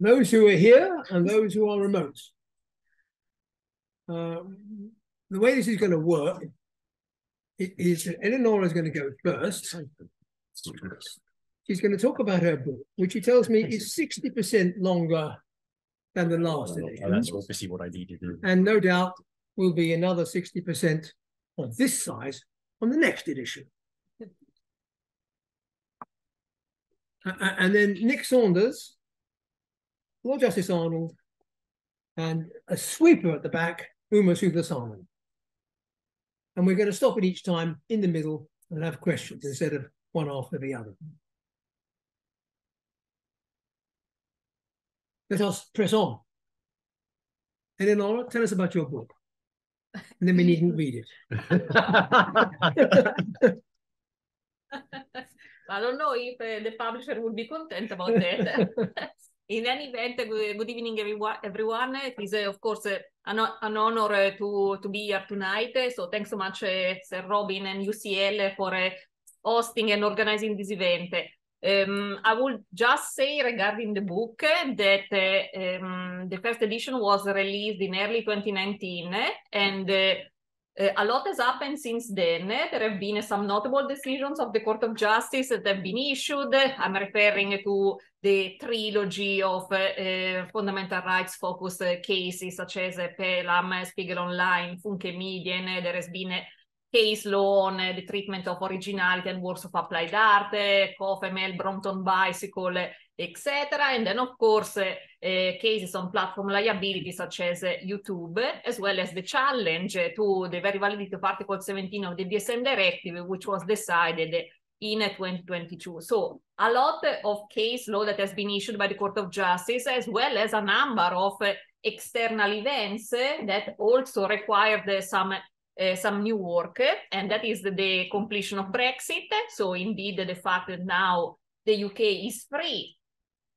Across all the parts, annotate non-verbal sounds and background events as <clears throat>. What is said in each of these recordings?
those who are here and those who are remote. Uh, the way this is going to work is that Eleonora is going to go first. She's going to talk about her book, which she tells me is 60% longer than the last edition. That's obviously what I. And no doubt will be another 60% of this size on the next edition. and then Nick Saunders, Lord Justice Arnold, and a sweeper at the back, Uma Suthersanen. And we're going to stop it each time in the middle and have questions instead of one after the other. Let us press on. Eleonora, tell us about your book. And then we needn't <laughs> read it. <laughs> I don't know if uh, the publisher would be content about that. <laughs> In any event, good evening, everyone. It is, of course, an, an honor to, to be here tonight. So thanks so much, Sir Robin and UCL for uh, hosting and organizing this event. Um, I would just say regarding the book that uh, um, the first edition was released in early 2019 and uh, uh, a lot has happened since then. There have been some notable decisions of the Court of Justice that have been issued. I'm referring to the trilogy of uh, fundamental rights focused cases such as Pelham, Spiegel Online, Funke Medien. There has been case law on the treatment of originality and works of applied art, COFEMEL, Brompton Bicycle, etc. And then, of course, uh, cases on platform liability such as uh, YouTube, as well as the challenge to the very validity of Article 17 of the DSM Directive, which was decided in 2022. So a lot of case law that has been issued by the Court of Justice, as well as a number of external events that also required some uh, some new work, and that is the, the, completion of Brexit. So indeed, the fact that now the UK is free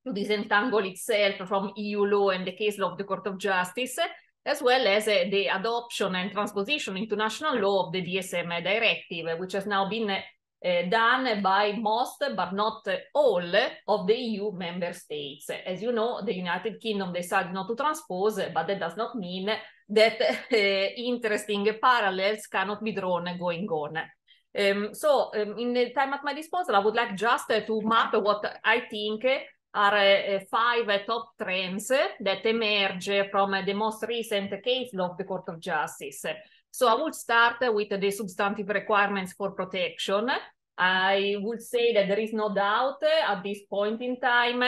to disentangle itself from EU law and the case law of the Court of Justice, as well as uh, the adoption and transposition into national law of the DSM directive, which has now been uh, done by most, but not all, of the EU member states. As you know, the United Kingdom decided not to transpose, but that does not mean that uh, interesting parallels cannot be drawn going on. Um, so um, in the time at my disposal, I would like just to map what I think are uh, five top trends that emerge from the most recent case law of the Court of Justice. So I would start with the substantive requirements for protection. I would say that there is no doubt at this point in time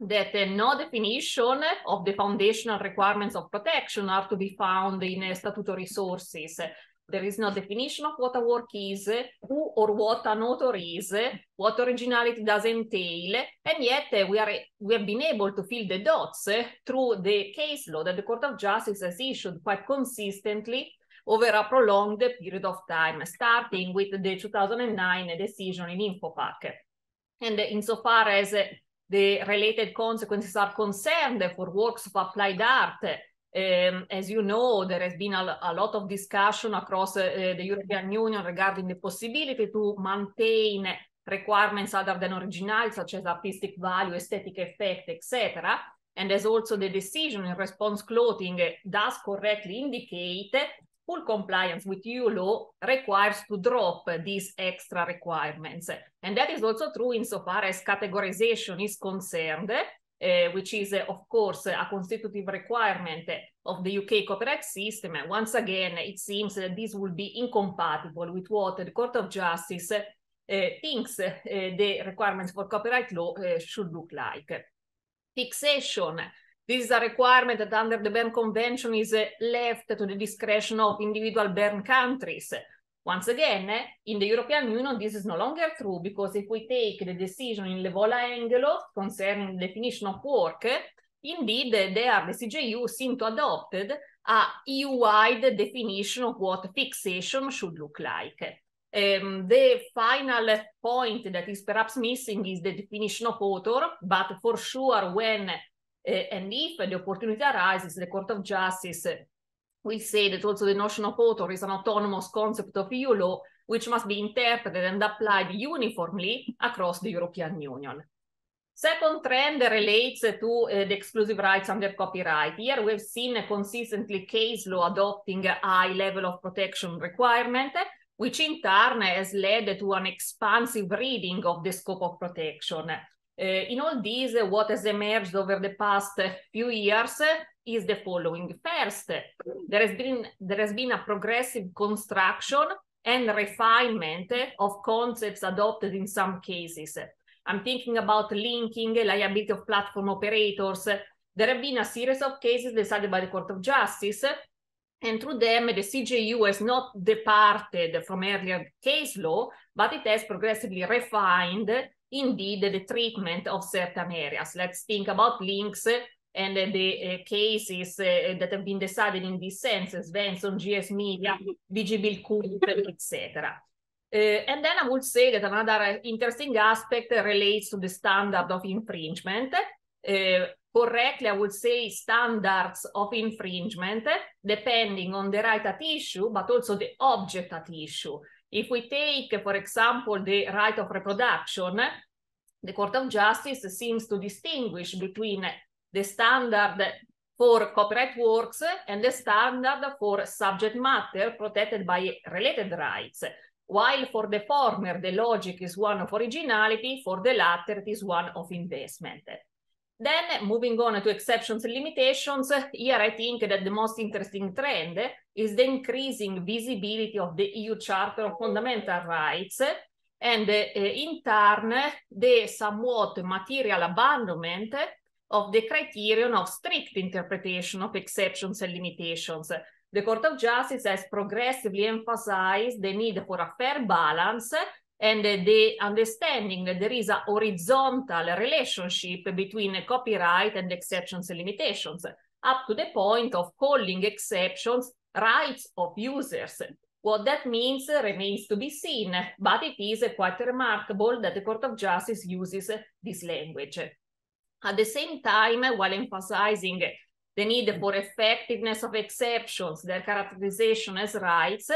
that no definition of the foundational requirements of protection are to be found in uh, statutory sources. There is no definition of what a work is, who or what an author is, what originality does entail, and yet uh, we, are, we have been able to fill the dots uh, through the case law that the Court of Justice has issued quite consistently over a prolonged period of time, starting with the 2009 decision in Infopaq. And insofar as the related consequences are concerned for works of applied art, um, as you know, there has been a, a lot of discussion across uh, the European Union regarding the possibility to maintain requirements other than original, such as artistic value, aesthetic effect, etc. And as also the decision in response clothing does correctly indicate, full compliance with EU law requires to drop these extra requirements. And that is also true insofar as categorization is concerned, uh, which is, uh, of course, a constitutive requirement of the UK copyright system. And once again, it seems that this will be incompatible with what the Court of Justice uh, thinks the requirements for copyright law should look like. Fixation this is a requirement that under the Berne Convention is left to the discretion of individual Berne countries. Once again, in the European Union, this is no longer true because if we take the decision in Levola Hengelo concerning the definition of work, indeed, there the CJU seem to adopted a EU-wide definition of what fixation should look like. Um, the final point that is perhaps missing is the definition of author, but for sure when uh, and if the opportunity arises, the Court of Justice will say that also the notion of author is an autonomous concept of EU law, which must be interpreted and applied uniformly across the European Union. Second trend relates to uh, the exclusive rights under copyright. Here we've seen a consistently case law adopting a high level of protection requirement, which in turn has led to an expansive reading of the scope of protection. Uh, in all these, what has emerged over the past few years is the following. First, there has been, there has been a progressive construction and refinement of concepts adopted in some cases. I'm thinking about linking, liability of platform operators. There have been a series of cases decided by the Court of Justice, and through them, the CJEU has not departed from earlier case law, but it has progressively refined, indeed, the treatment of certain areas. Let's think about links and the uh, cases uh, that have been decided in this sense, Svensson, GS Media, VG Bild-Kunst, etc. Uh, and then I would say that another interesting aspect relates to the standard of infringement. Uh, correctly, I would say standards of infringement, depending on the right at issue, but also the object at issue. If we take, for example, the right of reproduction, the Court of Justice seems to distinguish between the standard for copyright works and the standard for subject matter protected by related rights. While for the former, the logic is one of originality, for the latter, it is one of investment. Then moving on to exceptions and limitations, here I think that the most interesting trend is the increasing visibility of the EU Charter of Fundamental Rights. And uh, in turn the somewhat material abandonment of the criterion of strict interpretation of exceptions and limitations. The Court of Justice has progressively emphasized the need for a fair balance and the understanding that there is a horizontal relationship between copyright and exceptions and limitations, up to the point of calling exceptions rights of users. What that means remains to be seen, but it is quite remarkable that the Court of Justice uses this language. At the same time, while emphasizing the need for effectiveness of exceptions, their characterization as rights,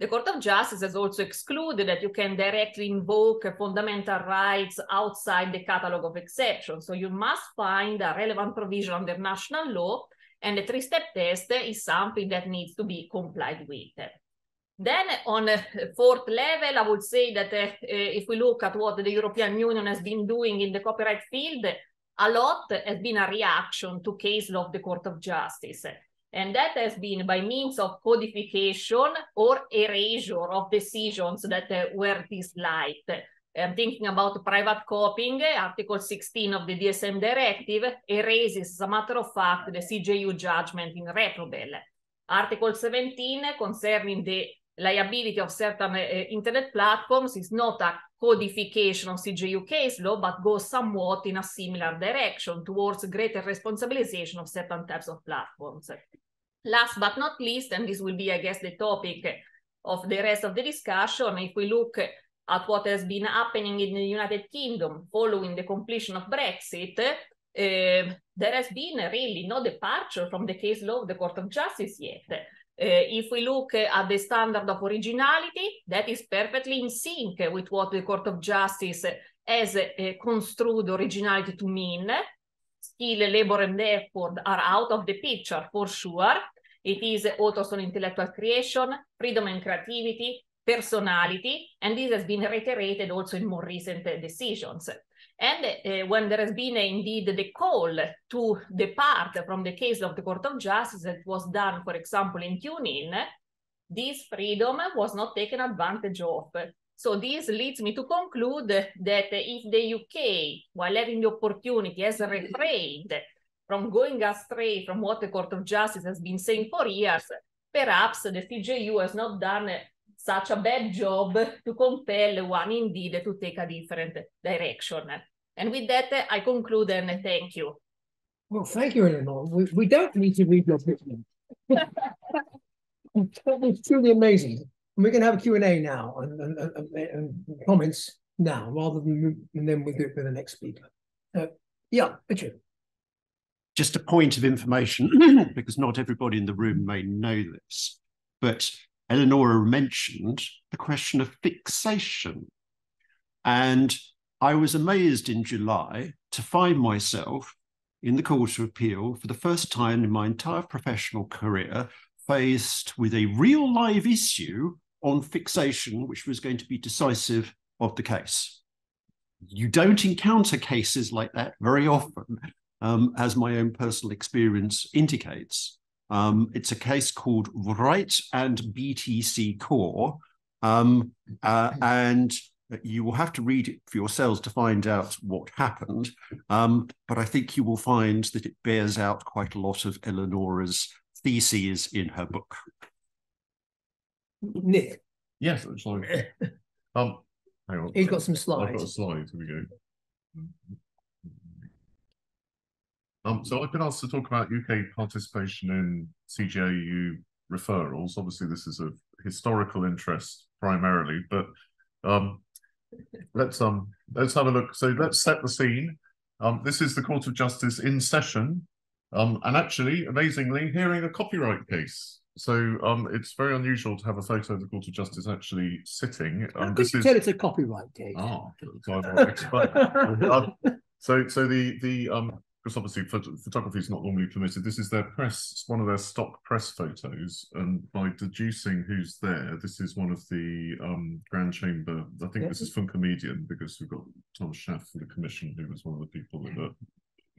the Court of Justice has also excluded that you can directly invoke fundamental rights outside the catalog of exceptions. So you must find a relevant provision under national law, and the three-step test is something that needs to be complied with. Then on a fourth level, I would say that uh, if we look at what the European Union has been doing in the copyright field, a lot has been a reaction to case law of the Court of Justice. And that has been by means of codification or erasure of decisions that uh, were disliked. I'm thinking about private copying, Article 16 of the DSM directive erases, as a matter of fact, the CJEU judgment in Reprobel. Article 17 concerning the liability of certain uh, internet platforms is not a codification of CJEU case law, but goes somewhat in a similar direction towards greater responsabilization of certain types of platforms. Last but not least, and this will be, I guess, the topic of the rest of the discussion, if we look at what has been happening in the United Kingdom following the completion of Brexit, uh, there has been really no departure from the case law of the Court of Justice yet. Uh, if we look at the standard of originality, that is perfectly in sync with what the Court of Justice has uh, construed originality to mean. Skill, labor, and effort are out of the picture for sure. It is authors on intellectual creation, freedom and creativity, personality, and this has been reiterated also in more recent decisions. And uh, when there has been uh, indeed the call to depart from the case of the Court of Justice that was done, for example, in TuneIn, this freedom was not taken advantage of. So this leads me to conclude that if the UK, while having the opportunity, has refrained from going astray from what the Court of Justice has been saying for years, perhaps the CJEU has not done such a bad job to compel one indeed to take a different direction. And with that, I conclude and thank you. Well, thank you, Eleanor. We, we don't need to read your book. <laughs> it's truly amazing. And we're going to have a Q&A now and, and, and, and, comments now rather than and then we do it with the next speaker. Uh, yeah, Richard. Just a point of information, <clears throat> because not everybody in the room may know this, but Eleonora mentioned the question of fixation. And I was amazed in July to find myself in the Court of Appeal for the first time in my entire professional career, faced with a real live issue on fixation, which was going to be decisive of the case. You don't encounter cases like that very often, um, as my own personal experience indicates. Um, it's a case called Wright and BTC Core, um, uh, and you will have to read it for yourselves to find out what happened. Um, but I think you will find that it bears out quite a lot of Eleonora's theses in her book. Nick. Yes, actually. <laughs> um, hang on. He's got some slides. I've got a slides. slide. Here we go. Um, so I've been asked to talk about UK participation in CJEU referrals. Obviously, this is of historical interest primarily, but um, let's um let's have a look. So let's set the scene. Um, this is the Court of Justice in session, um, and actually, amazingly, hearing a copyright case. So um, it's very unusual to have a photo of the Court of Justice actually sitting. Um, could this you is tell it's a copyright case? Ah, so I <laughs> so, so the the um, because obviously phot- photography is not normally permitted. This is their press, one of their stock press photos, and by deducing who's there, this is one of the um Grand Chamber. I think this is from Comedian because we've got Tom Schaff for the Commission, who was one of the people that uh,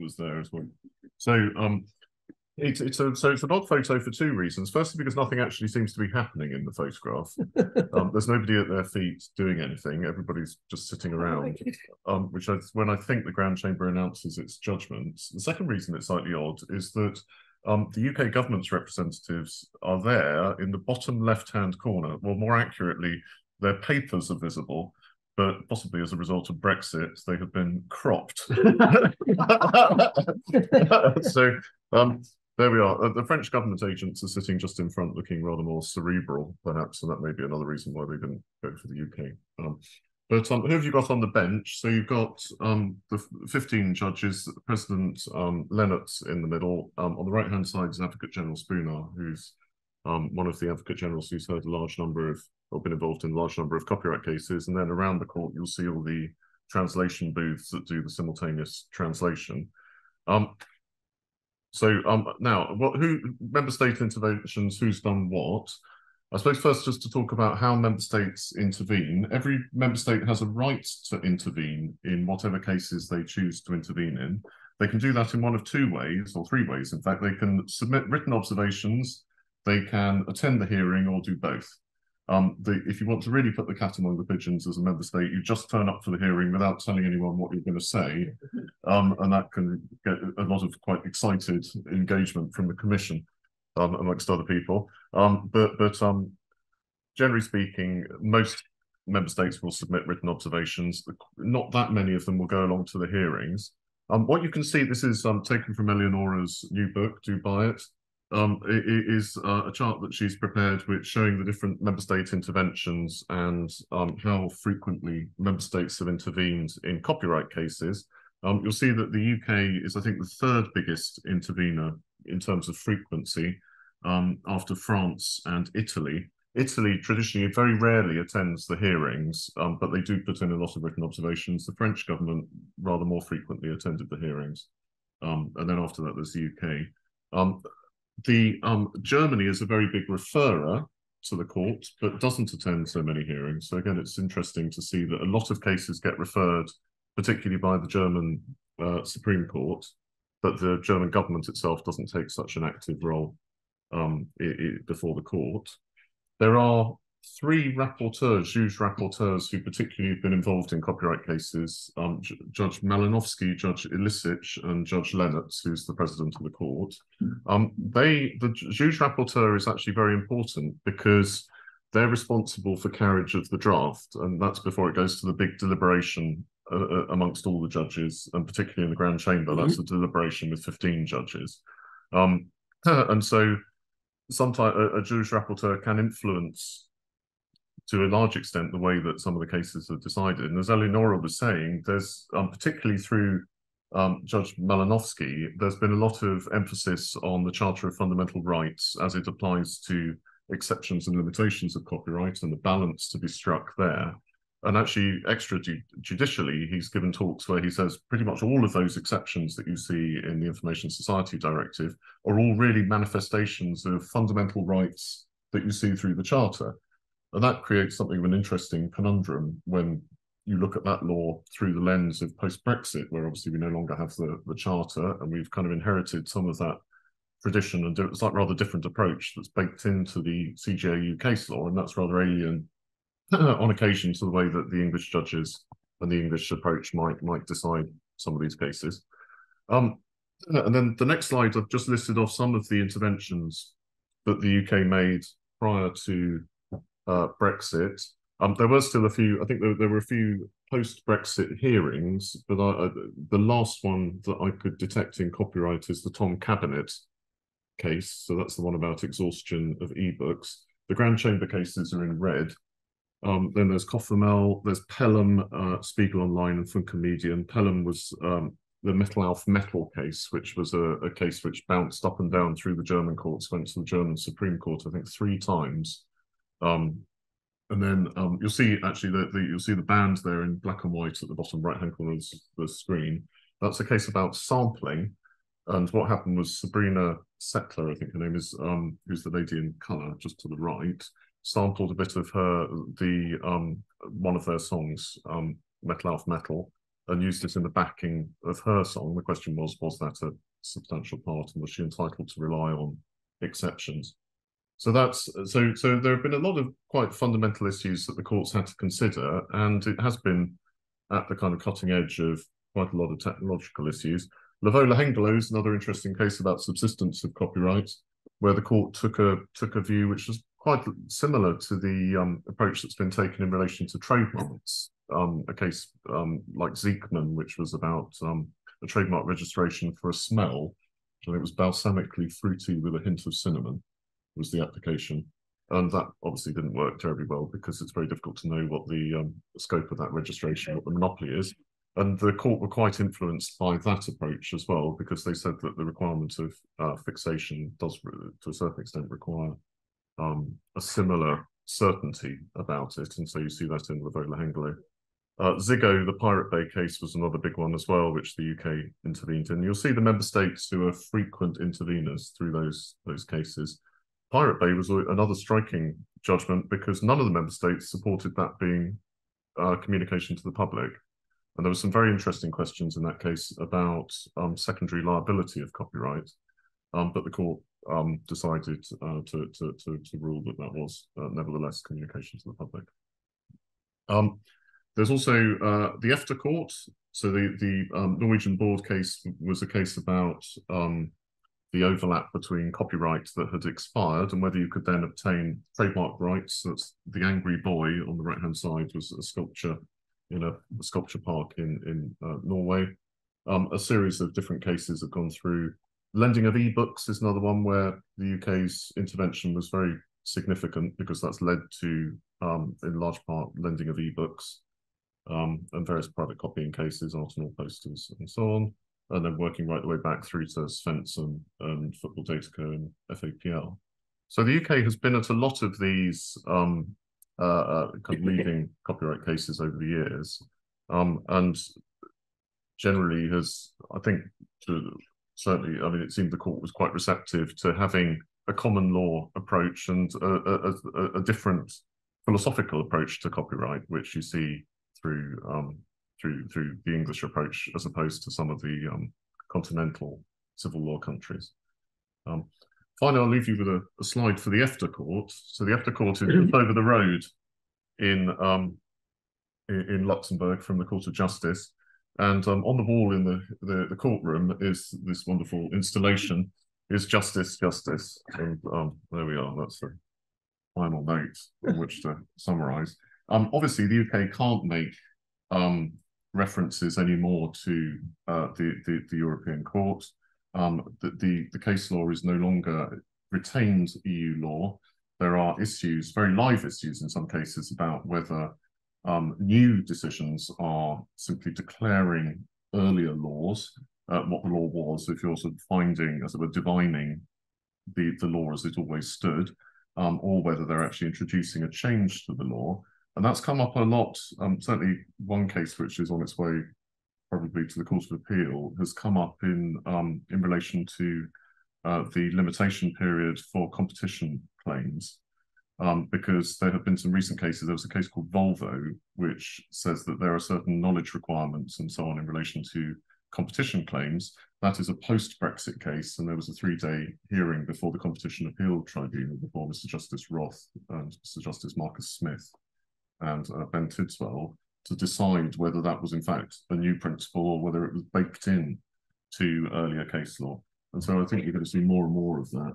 was there as well. So, um. It's, it's a so it's an odd photo for two reasons. Firstly, because nothing actually seems to be happening in the photograph. <laughs> Um, there's nobody at their feet doing anything. Everybody's just sitting around um, which I, when I think the Grand Chamber announces its judgments. The second reason it's slightly odd is that um, the UK government's representatives are there in the bottom left-hand corner. Well, more accurately, their papers are visible, but possibly as a result of Brexit, they have been cropped. <laughs> <laughs> so um, there we are. Uh, The French government agents are sitting just in front, looking rather more cerebral, perhaps, and that may be another reason why they didn't go for the UK. Um, but um, who have you got on the bench? So you've got um, the 15 judges, President um, Lenaerts in the middle. Um, on the right hand side is Advocate General Szpunar, who's um, one of the Advocate Generals who's heard a large number of, or been involved in a large number of copyright cases. And then around the court, you'll see all the translation booths that do the simultaneous translation. Um, so um, now, what who member state interventions? Who's done what? I suppose first just to talk about how member states intervene. Every member state has a right to intervene in whatever cases they choose to intervene in. They can do that in one of two ways, or three ways. In fact, they can submit written observations, they can attend the hearing, or do both. Um, the, if you want to really put the cat among the pigeons as a member state, you just turn up for the hearing without telling anyone what you're going to say, <laughs> um, and that can get a lot of quite excited engagement from the commission, um, amongst other people. Um, but but um, generally speaking, most member states will submit written observations. Not that many of them will go along to the hearings. Um, what you can see, this is um, taken from Eleonora's new book, Do Buy It. Um, it, it is uh, a chart that she's prepared, which showing the different member state interventions and um, how frequently member states have intervened in copyright cases. Um, you'll see that the UK is, I think, the third biggest intervener in terms of frequency um, after France and Italy. Italy traditionally very rarely attends the hearings, um, but they do put in a lot of written observations. The French government rather more frequently attended the hearings. Um, and then after that, there's the UK. Um, the um, Germany is a very big referrer to the court, but doesn't attend so many hearings. So again, it's interesting to see that a lot of cases get referred, particularly by the German uh, Supreme Court, but the German government itself doesn't take such an active role um, i i before the court. There are three rapporteurs, juge rapporteurs, who particularly have been involved in copyright cases um, J- Judge Malenovský, Judge Ilešič, and Judge Lenaerts, who's the president of the court. Um, they, the juge rapporteur is actually very important because they're responsible for carriage of the draft, and that's before it goes to the big deliberation uh, uh, amongst all the judges, and particularly in the Grand Chamber. That's the deliberation with 15 judges. Um, <clears throat> and so sometimes a, a juge rapporteur can influence to a large extent the way that some of the cases are decided. And as Eleonora was saying, there's um, particularly through um, Judge Malenovský, there's been a lot of emphasis on the Charter of Fundamental Rights as it applies to exceptions and limitations of copyright and the balance to be struck there. and actually extrajudicially, he's given talks where he says pretty much all of those exceptions that you see in the Information Society Directive are all really manifestations of fundamental rights that you see through the Charter. And that creates something of an interesting conundrum when you look at that law through the lens of post-Brexit, where obviously we no longer have the, the Charter and we've kind of inherited some of that tradition and it's like rather different approach that's baked into the CJEU case law, and that's rather alien <clears throat> on occasion to the way that the English judges and the English approach might might decide some of these cases. Um, and then the next slide, I've just listed off some of the interventions that the UK made prior to uh, Brexit. Um, there were still a few, I think there, there were a few post-Brexit hearings, but I, I, the last one that I could detect in copyright is the Tom Kabinet case. So that's the one about exhaustion of ebooks. The Grand Chamber cases are in red. Um, then there's Cofemel, there's Pelham, uh, Spiegel Online, and Funke Media. And Pelham was um, the Metall auf Metall case, which was a, a, case which bounced up and down through the German courts, went to the German Supreme Court, I think, three times. Um, and then um, you'll see actually that the, you'll see the band there in black and white at the bottom right hand corner of the screen. That's a case about sampling. And what happened was Sabrina Setlur, I think her name is, um, who's the lady in colour just to the right, sampled a bit of her the um, one of their songs, um, Metall auf Metall, and used it in the backing of her song. The question was, was that a substantial part, and was she entitled to rely on exceptions? So that's so. So there have been a lot of quite fundamental issues that the courts had to consider, and it has been at the kind of cutting edge of quite a lot of technological issues. Levola Hengelo is another interesting case about subsistence of copyright, where the court took a took a view which was quite similar to the um, approach that's been taken in relation to trademarks. Um, a case um, like Sieckmann, which was about um, a trademark registration for a smell, and it was balsamically fruity with a hint of cinnamon, was the application. And that obviously didn't work terribly well because it's very difficult to know what the, um, scope of that registration, what the monopoly is. And the court were quite influenced by that approach as well, because they said that the requirement of uh, fixation does, to a certain extent, require um, a similar certainty about it. And so you see that in Levola Hengelo. Uh, Ziggo, the Pirate Bay case, was another big one as well, which the UK intervened in. You'll see the member states who are frequent interveners through those those cases. Pirate Bay was another striking judgment because none of the member states supported that being uh, communication to the public. And there were some very interesting questions in that case about um, secondary liability of copyright. Um, but the court um, decided uh, to, to, to, to, rule that that was uh, nevertheless communication to the public. Um, there's also uh, the EFTA court. So the, the um, Norwegian board case was a case about um, the overlap between copyright that had expired and whether you could then obtain trademark rights. That's the Angry Boy on the right-hand side was a sculpture in a, a sculpture park in, in uh, Norway. Um, a series of different cases have gone through Lending of ebooks is another one where the UK's intervention was very significant because that's led to, um, in large part, lending of ebooks um, and various private copying cases, Arsenal posters, and so on. And then working right the way back through to Svensson and Football Dataco and FAPL. So the UK has been at a lot of these um, uh, uh, kind of <laughs> leading copyright cases over the years, um, and generally has, I think, to certainly, I mean, it seemed the court was quite receptive to having a common law approach and a, a, a different philosophical approach to copyright, which you see through um, through through the English approach as opposed to some of the um, continental civil law countries. Um, finally, I'll leave you with a, a, slide for the EFTA court. So the EFTA court is <clears throat> just over the road in, um, in, in Luxembourg from the Court of Justice. And um, on the wall in the, the, the, courtroom is this wonderful installation, is Justice, Justice. And um, there we are, that's the final note on which to summarise. Um, obviously, the UK can't make um, references anymore to uh, the, the, the, European Court. Um, the, the, the case law is no longer retained EU law. There are issues, very live issues in some cases, about whether um, new decisions are simply declaring earlier laws, uh, what the law was, if you're sort of finding, as it were, divining the, the law as it always stood, um, or whether they're actually introducing a change to the law. And that's come up a lot. Um, certainly, one case which is on its way probably to the Court of Appeal has come up in um, in relation to uh, the limitation period for competition claims. Um, because there have been some recent cases. There was a case called Volvo, which says that there are certain knowledge requirements and so on in relation to competition claims. That is a post-Brexit case, and there was a three-day hearing before the Competition Appeal Tribunal before Mr. Justice Roth and Mr. Justice Marcus Smith and uh, Ben Tidswell to decide whether that was in fact a new principle or whether it was baked in to earlier case law. And so I think you're going to see more and more of that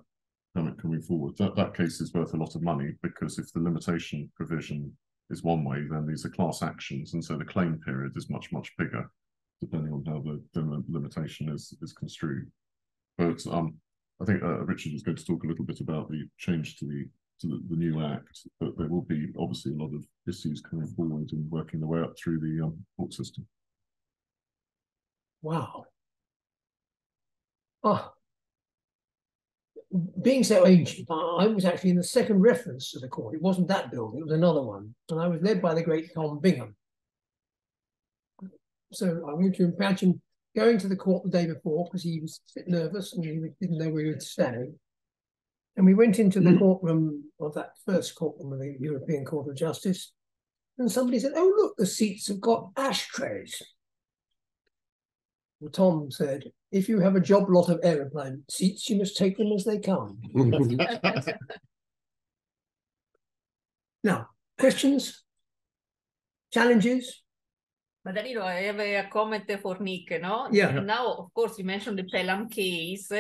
coming, forward. That that case is worth a lot of money because if the limitation provision is one way, then these are class actions, and so the claim period is much much bigger, depending on how the, the limitation is is construed. But um, I think uh, Richard is going to talk a little bit about the change to the to the, the, new act, but there will be obviously a lot of issues coming forward and working their way up through the um, court system. Wow. Oh, being so ancient, I was actually in the second reference to the court. It wasn't that building, it was another one. And I was led by the great Tom Bingham. So I went to imagine going to the court the day before because he was a bit nervous and he didn't know where he would stay. And we went into the mm. courtroom of that first courtroom of the European Court of Justice, and somebody said, Oh, look, the seats have got ashtrays. And Tom said, If you have a job lot of aeroplane seats, you must take them as they come. <laughs> now, questions? Challenges? But then, eh, you know, I have a comment for Nick, no? Yeah. Now, of course, you mentioned the Pelham case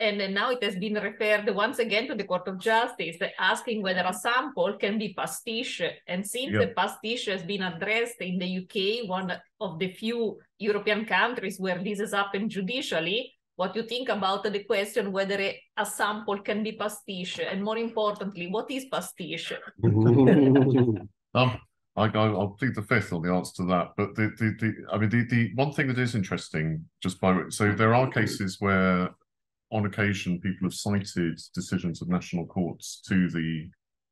and now it has been referred once again to the Court of Justice, asking whether a sample can be pastiche. And since the pastiche has been addressed in the UK, one of the few European countries where this has happened judicially, what you think about the question whether a, a sample can be pastiche, and more importantly, what is pastiche? <laughs> um, I, will plead the fifth on the answer to that. But the, the, the I mean, the, the one thing that is interesting, just by so there are cases where on occasion, people have cited decisions of national courts to the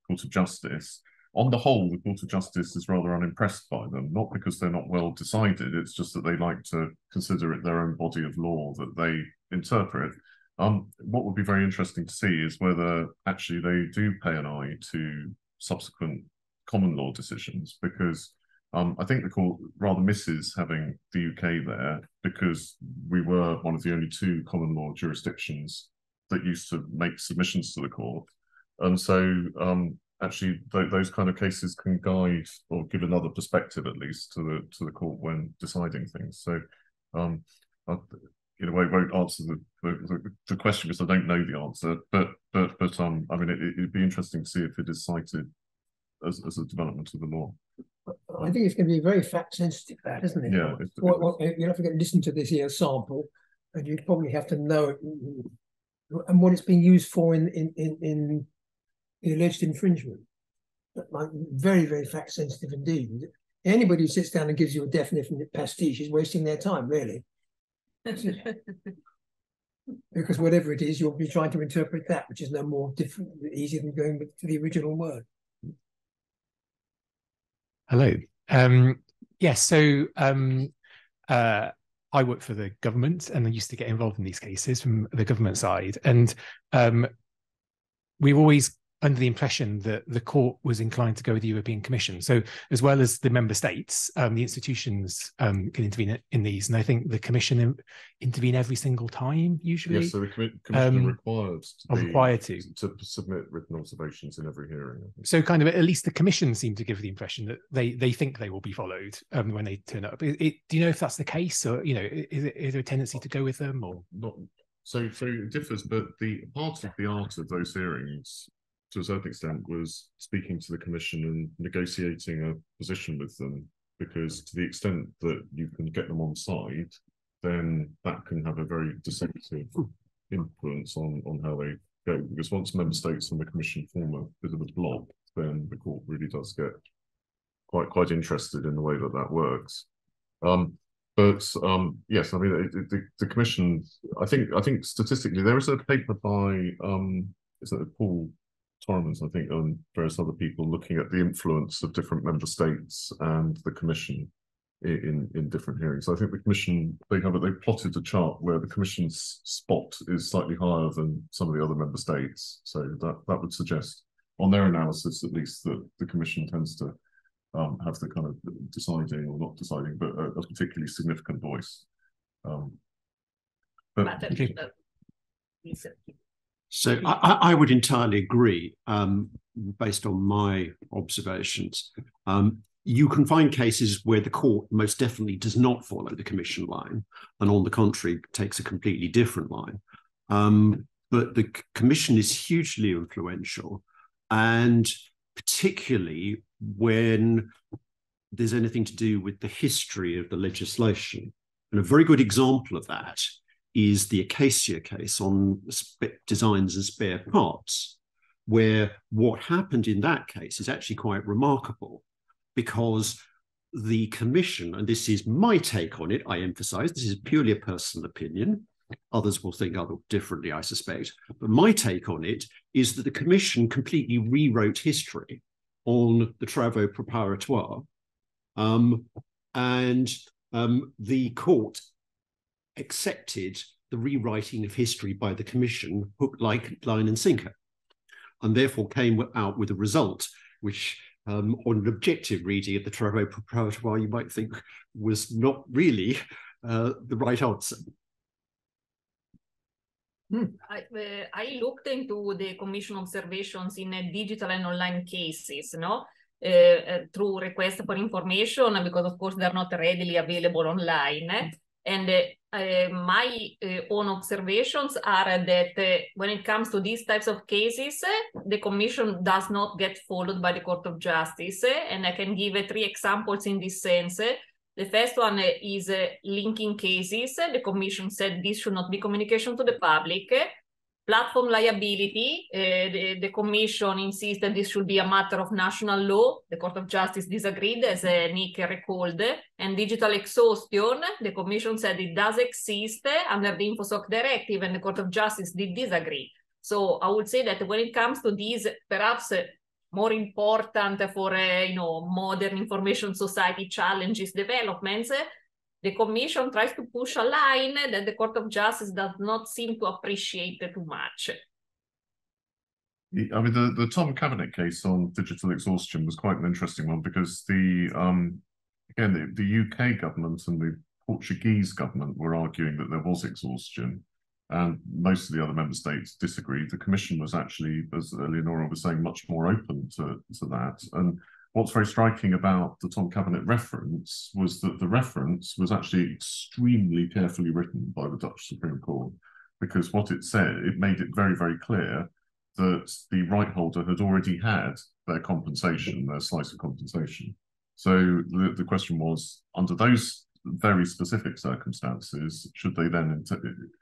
Court of Justice. On the whole, the Court of Justice is rather unimpressed by them, not because they're not well decided, it's just that they like to consider it their own body of law that they interpret. Um, what would be very interesting to see is whether actually they do pay an eye to subsequent common law decisions, because um, I think the court rather misses having the UK there because we were one of the only two common law jurisdictions that used to make submissions to the court. And so um, actually th those kind of cases can guide or give another perspective at least to the to the court when deciding things. So um, I, in a way won't answer the, the, the, question because I don't know the answer, but but but um I mean it, it'd be interesting to see if it is cited as, as a development of the law. I think it's going to be very fact sensitive, that isn't it? Yeah. What, what, you have to get listen to this here sample, and you'd probably have to know and what it's being used for in in in, in the alleged infringement. Like very very fact sensitive indeed. Anybody who sits down and gives you a definition of pastiche is wasting their time, really. <laughs> because whatever it is, you'll be trying to interpret that, which is no more different, easier than going to the original word. Hello. Um, yes, so um, uh, I work for the government and I used to get involved in these cases from the government side. And um, we've always under the impression that the court was inclined to go with the European Commission. So, as well as the member states, um, the institutions um, can intervene in these, and I think the Commission in, intervene every single time. Usually, yes. So the Commission um, required to be, required to to submit written observations in every hearing. So, kind of at least the Commission seem to give the impression that they they think they will be followed um, when they turn up. It, it, do you know if that's the case, or you know, is, is there a tendency to go with them, or not? So, so it differs, but the part of the art of those hearings to a certain extent, was speaking to the Commission and negotiating a position with them, because to the extent that you can get them on side, then that can have a very deceptive influence on, on how they go. Because once member states and the Commission form a bit of a blob, then the court really does get quite quite interested in the way that that works. Um, but um, yes, I mean the, the commission. I think I think statistically there is a paper by um, is it Paul Torrens, I think, and various other people looking at the influence of different member states and the Commission in in different hearings. I think the Commission they have they plotted a chart where the Commission's spot is slightly higher than some of the other member states. So that that would suggest, on their analysis at least, that the Commission tends to um, have the kind of deciding or not deciding, but a, a particularly significant voice. Um, but, So I, I would entirely agree, um, based on my observations. Um, you can find cases where the court most definitely does not follow the commission line, and on the contrary, takes a completely different line. Um, but the commission is hugely influential, and particularly when there's anything to do with the history of the legislation. And a very good example of that is the Acacia case on designs and spare parts, where what happened in that case is actually quite remarkable because the commission, and this is my take on it, I emphasize, this is purely a personal opinion. Others will think other differently, I suspect. But my take on it is that the commission completely rewrote history on the travaux preparatoires. Um, and um, the court accepted the rewriting of history by the commission, hook, like, line, and sinker, and therefore came out with a result which, um, on an objective reading of the travaux preparatoires, you might think was not really uh, the right answer. I, uh, I looked into the commission observations in uh, digital and online cases, no? Uh, uh, through request for information because of course they're not readily available online and Eh, uh, my uh, eh, own observations are that uh, when it comes to these types of cases, the Commission does not get followed by the Court of Justice. and I can give three examples in this sense. The first one is linking cases. The Commission said this should not be communication to the public. Platform liability, uh, the, the, Commission insists that this should be a matter of national law. The Court of Justice disagreed, as uh, Nick recalled. And digital exhaustion, the Commission said it does exist under the InfoSoc directive, and the Court of Justice did disagree. So I would say that when it comes to these, perhaps more important for uh, you know modern information society challenges, developments, the commission tries to push a line that the Court of Justice does not seem to appreciate too much. I mean, the, the Tom Kabinet case on digital exhaustion was quite an interesting one because the um, again the, the UK government and the Portuguese government were arguing that there was exhaustion, and most of the other member states disagreed. The Commission was actually, as Leonora was saying, much more open to, to that, and what's very striking about the Tom Kabinet reference was that the reference was actually extremely carefully written by the Dutch Supreme Court because what it said, it made it very, very clear that the right holder had already had their compensation, their slice of compensation. So the, the question was, under those very specific circumstances, should they then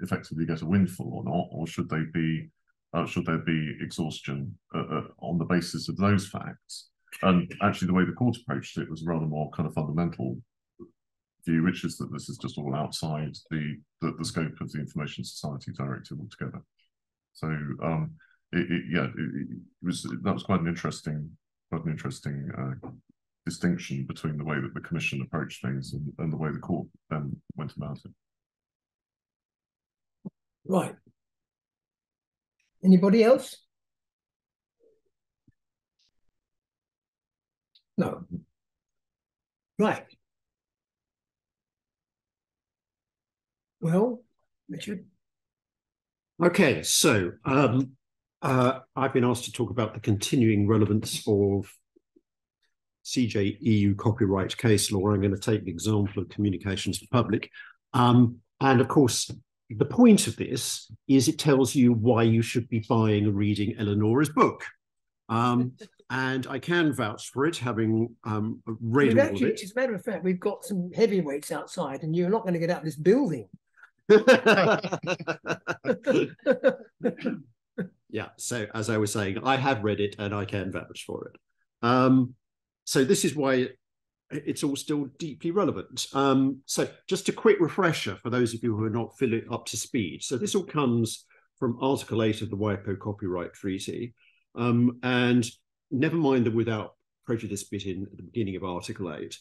effectively get a windfall or not, or should they be, uh, should there be exhaustion uh, uh, on the basis of those facts? And actually, the way the court approached it was rather more kind of fundamental view, which is that this is just all outside the the, the scope of the Information Society Directive altogether. So, um, it, it, yeah, it, it, was that was quite an interesting, quite an interesting uh, distinction between the way that the Commission approached things and, and the way the court then went about it. Right. Anybody else? No. Right. Well, Richard. Okay, so um, uh, I've been asked to talk about the continuing relevance of CJ EU copyright case law. I'm going to take the example of communications to public. Um, and of course, the point of this is it tells you why you should be buying and reading Eleonora's book. Um, and I can vouch for it, having um, read all actually, it. As a matter of fact, we've got some heavyweights outside, and you're not going to get out of this building. <laughs> <laughs> yeah. So as I was saying, I have read it, and I can vouch for it. Um, so this is why it's all still deeply relevant. Um, so just a quick refresher for those of you who are not fully up to speed. So this all comes from Article 8 of the WIPO Copyright Treaty. Um, and never mind the without prejudice bit in the beginning of Article 8.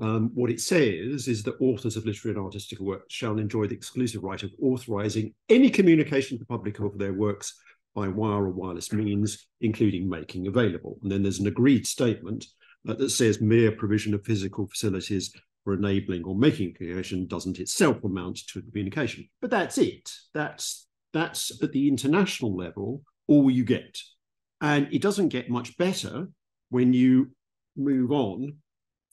Um, what it says is that authors of literary and artistic work shall enjoy the exclusive right of authorizing any communication to the public of their works by wire or wireless means, including making available. And then there's an agreed statement uh, that says mere provision of physical facilities for enabling or making communication doesn't itself amount to communication. But that's it. That's that's at the international level all you get. And it doesn't get much better when you move on,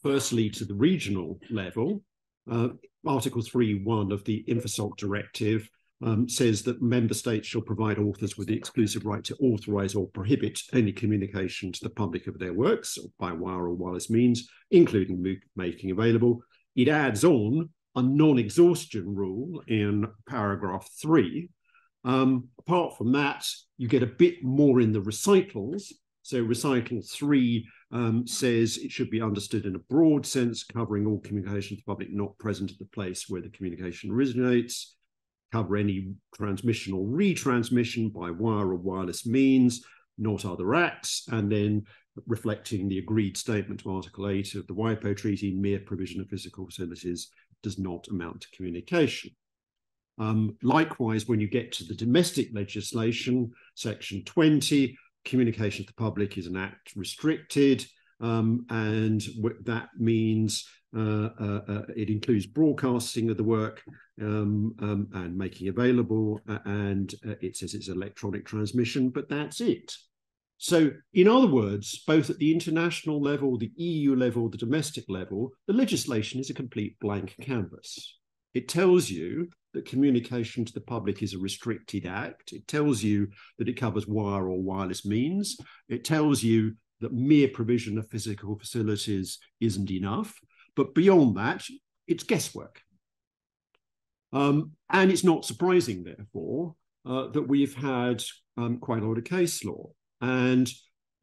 firstly, to the regional level. Uh, Article 3.1 of the Infosoc Directive um, says that member states shall provide authors with the exclusive right to authorize or prohibit any communication to the public of their works by wire or wireless means, including making available. It adds on a non-exhaustion rule in paragraph three. Um, apart from that, you get a bit more in the recitals. So recital three um, says it should be understood in a broad sense, covering all communication to the public not present at the place where the communication originates cover any transmission or retransmission by wire or wireless means, not other acts, and then reflecting the agreed statement to Article 8 of the WIPO Treaty, mere provision of physical facilities does not amount to communication. Um, likewise, when you get to the domestic legislation, Section 20, communication to the public is an act restricted, um, and that means uh, uh, uh, it includes broadcasting of the work um, um, and making available, and it says it's electronic transmission, but that's it. So, in other words, both at the international level, the EU level, the domestic level, the legislation is a complete blank canvas. It tells you that communication to the public is a restricted act. It tells you that it covers wire or wireless means. It tells you that mere provision of physical facilities isn't enough. But beyond that, it's guesswork. Um, and it's not surprising, therefore, uh, that we've had um, quite a lot of case law. And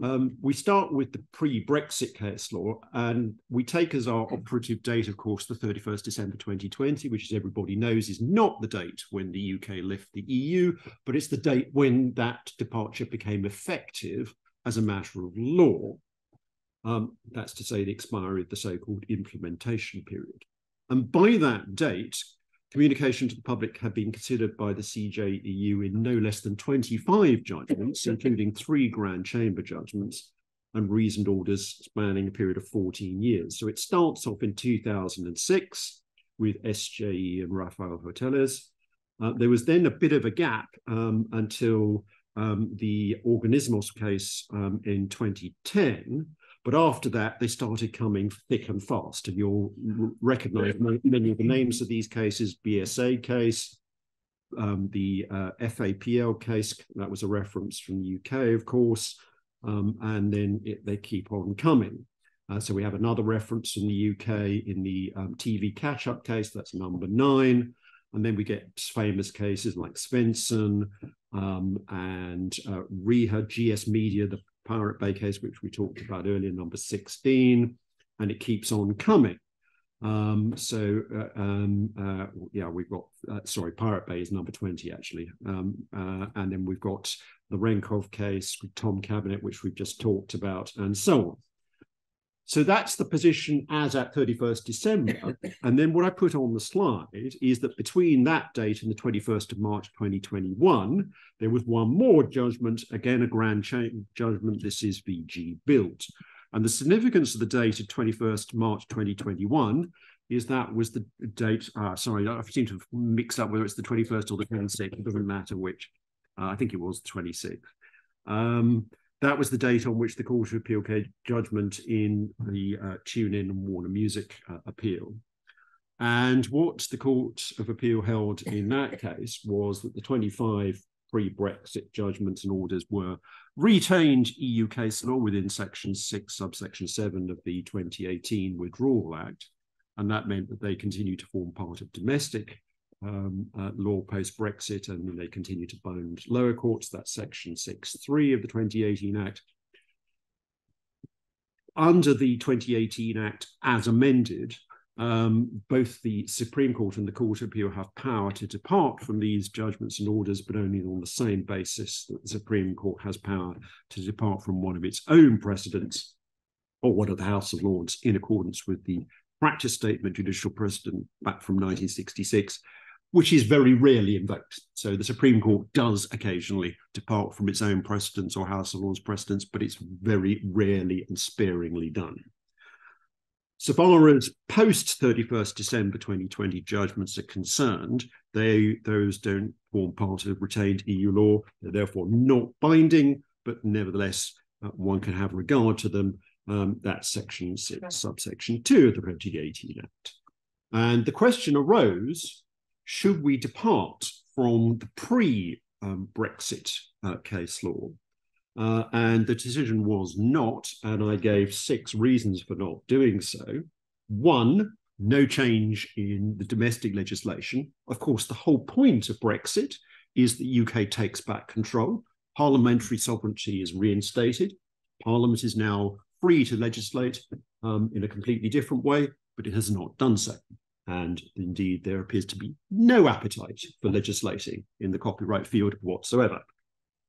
um, we start with the pre Brexit case law, and we take as our operative date, of course, the 31st December 2020, which, as everybody knows, is not the date when the UK left the EU, but it's the date when that departure became effective as a matter of law. Um, that's to say, the expiry of the so called implementation period. And by that date, communication to the public had been considered by the CJEU in no less than 25 judgments, <laughs> including three Grand Chamber judgments and reasoned orders spanning a period of 14 years. So it starts off in 2006 with SGAE and Rafael Hoteles. Uh, there was then a bit of a gap um, until um, the Organismos case um, in 2010, but after that, they started coming thick and fast. And you'll recognize many of the names of these cases BSA case, um, the uh, FAPL case, that was a reference from the UK, of course. Um, and then it, they keep on coming. Uh, so we have another reference from the UK in the um, TV catch up case, that's number nine. And then we get famous cases like Svensson um, and uh, Reha, GS Media, the Pirate Bay case, which we talked about earlier, number 16, and it keeps on coming. Um, so, uh, um, uh, yeah, we've got, uh, sorry, Pirate Bay is number 20, actually. Um, uh, and then we've got the Renckhoff case Tom Kabinet, which we've just talked about, and so on. So that's the position as at 31st December. <laughs> and then what I put on the slide is that between that date and the 21st of March 2021, there was one more judgment, again, a grand change judgment. This is VG Bild. And the significance of the date of 21st March 2021 is that was the date. Uh, sorry, I seem to mix up whether it's the 21st or the 26th. It doesn't matter which. Uh, I think it was the 26th. Um, that was the date on which the Court of Appeal gave judgment in the uh, TuneIn and Warner Music uh, appeal. And what the Court of Appeal held in that case was that the 25 pre Brexit judgments and orders were retained EU case law within Section 6, subsection 7 of the 2018 Withdrawal Act. And that meant that they continue to form part of domestic um, uh, law post Brexit, and they continue to bind lower courts. That's Section 6.3 of the 2018 Act. Under the 2018 Act, as amended, um, both the Supreme Court and the Court of Appeal have power to depart from these judgments and orders, but only on the same basis that the Supreme Court has power to depart from one of its own precedents or one of the House of Lords in accordance with the practice statement judicial precedent back from 1966, which is very rarely invoked. So the Supreme Court does occasionally depart from its own precedents or House of Lords precedents, but it's very rarely and sparingly done. So far as post 31st December 2020 judgments are concerned, they those don't form part of retained EU law. They're therefore not binding, but nevertheless, uh, one can have regard to them. Um, that's section six, right. subsection two of the 2018 Act. And the question arose should we depart from the pre Brexit uh, case law uh, and the decision was not, and I gave six reasons for not doing so. One, no change in the domestic legislation. Of course, the whole point of Brexit is that UK takes back control. Parliamentary sovereignty is reinstated. Parliament is now free to legislate um, in a completely different way, but it has not done so. And indeed, there appears to be no appetite for legislating in the copyright field whatsoever.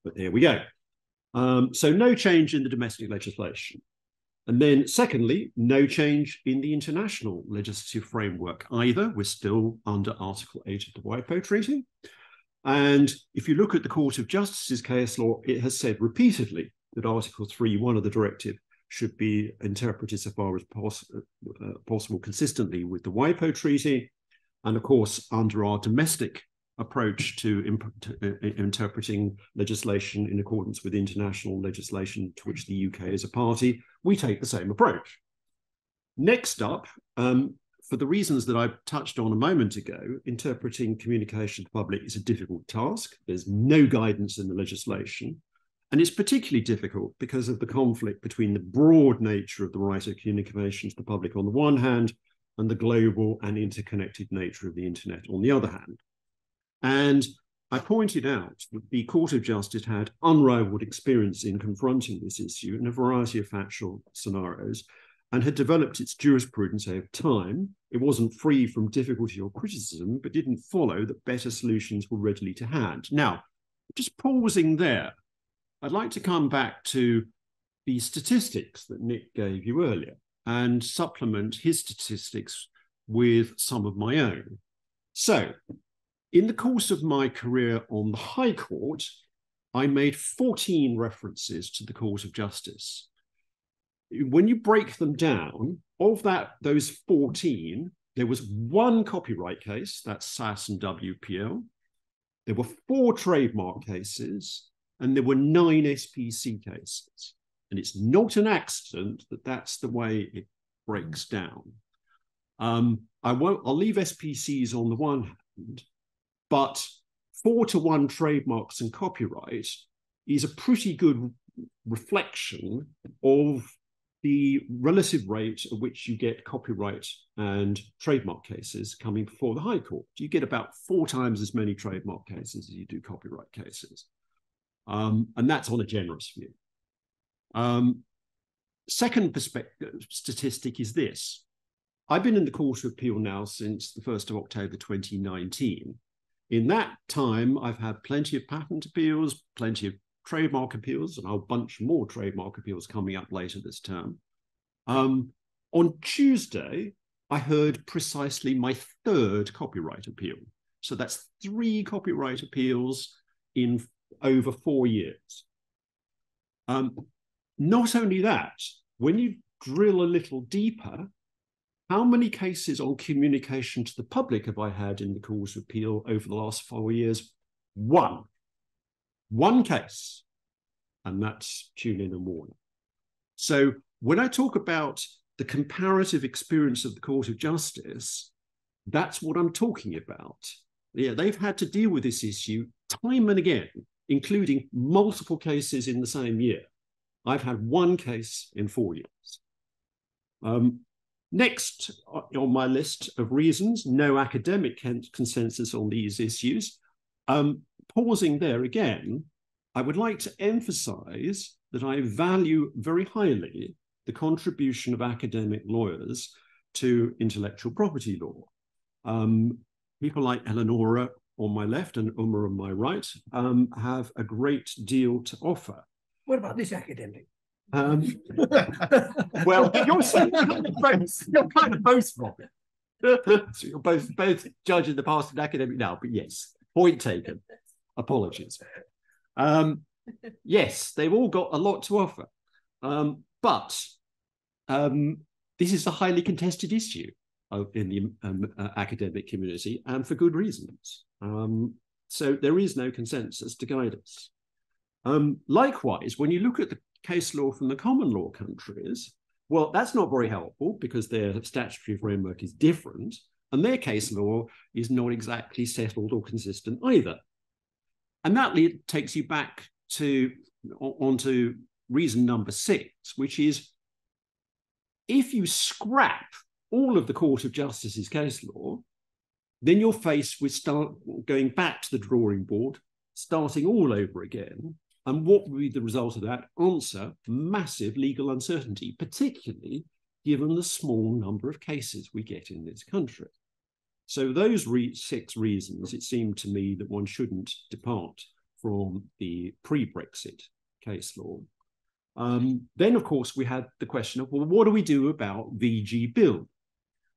But there we go. Um, so no change in the domestic legislation. And then secondly, no change in the international legislative framework either. We're still under Article 8 of the WIPO Treaty. And if you look at the Court of Justice's case law, it has said repeatedly that Article 3.1 of the directive should be interpreted so far as pos uh, possible consistently with the WIPO Treaty. And of course, under our domestic approach to, imp- to uh, interpreting legislation in accordance with international legislation to which the UK is a party, we take the same approach. Next up, um, for the reasons that I touched on a moment ago, interpreting communication to the public is a difficult task. There's no guidance in the legislation. And it's particularly difficult because of the conflict between the broad nature of the right of communication to the public on the one hand and the global and interconnected nature of the internet on the other hand. And I pointed out that the Court of Justice had unrivaled experience in confronting this issue in a variety of factual scenarios and had developed its jurisprudence over time. It wasn't free from difficulty or criticism, but didn't follow that better solutions were readily to hand. Now, just pausing there, I'd like to come back to the statistics that Nick gave you earlier and supplement his statistics with some of my own. So, in the course of my career on the High Court, I made 14 references to the Court of Justice. When you break them down, of that those 14, there was one copyright case, that's SAS and WPL. There were four trademark cases, and there were nine SPC cases. And it's not an accident that that's the way it breaks down. Um, I won't. I'll leave SPCs on the one hand, but four to one trademarks and copyright is a pretty good reflection of the relative rate at which you get copyright and trademark cases coming before the High Court. You get about four times as many trademark cases as you do copyright cases. Um, and that's on a generous view. Um, second perspective statistic is this. I've been in the Court of Appeal now since the 1st of October 2019. In that time, I've had plenty of patent appeals, plenty of trademark appeals, and a whole bunch more trademark appeals coming up later this term. Um, on Tuesday, I heard precisely my third copyright appeal. So that's three copyright appeals in over four years. Um, not only that, when you drill a little deeper, how many cases on communication to the public have I had in the Court of Appeal over the last four years? One. One case. And that's TuneIn and Warner. So when I talk about the comparative experience of the Court of Justice, that's what I'm talking about. Yeah, they've had to deal with this issue time and again, including multiple cases in the same year. I've had one case in four years. Um, Next on my list of reasons, no academic consensus on these issues. Um, pausing there again, I would like to emphasize that I value very highly the contribution of academic lawyers to intellectual property law. Um, people like Eleonora on my left and Uma on my right um, have a great deal to offer. What about this academic? Um, <laughs> well, you're, kind of both, you're kind of both, Robin. <laughs> so you're both both judge in the past and academic now, but yes, point taken. Apologies. Um, yes, they've all got a lot to offer, um, but um, this is a highly contested issue in the um, uh, academic community, and for good reasons. Um, so there is no consensus to guide us. Um, likewise, when you look at the case law from the common law countries, well, that's not very helpful because their statutory framework is different, and their case law is not exactly settled or consistent either. And that takes you back to onto reason number six, which is if you scrap all of the Court of Justice's case law, then you're faced with start going back to the drawing board, starting all over again. And what would be the result of that? Answer massive legal uncertainty, particularly given the small number of cases we get in this country. So, those re six reasons, it seemed to me that one shouldn't depart from the pre Brexit case law. Um, then, of course, we had the question of, well, what do we do about the VG Bild,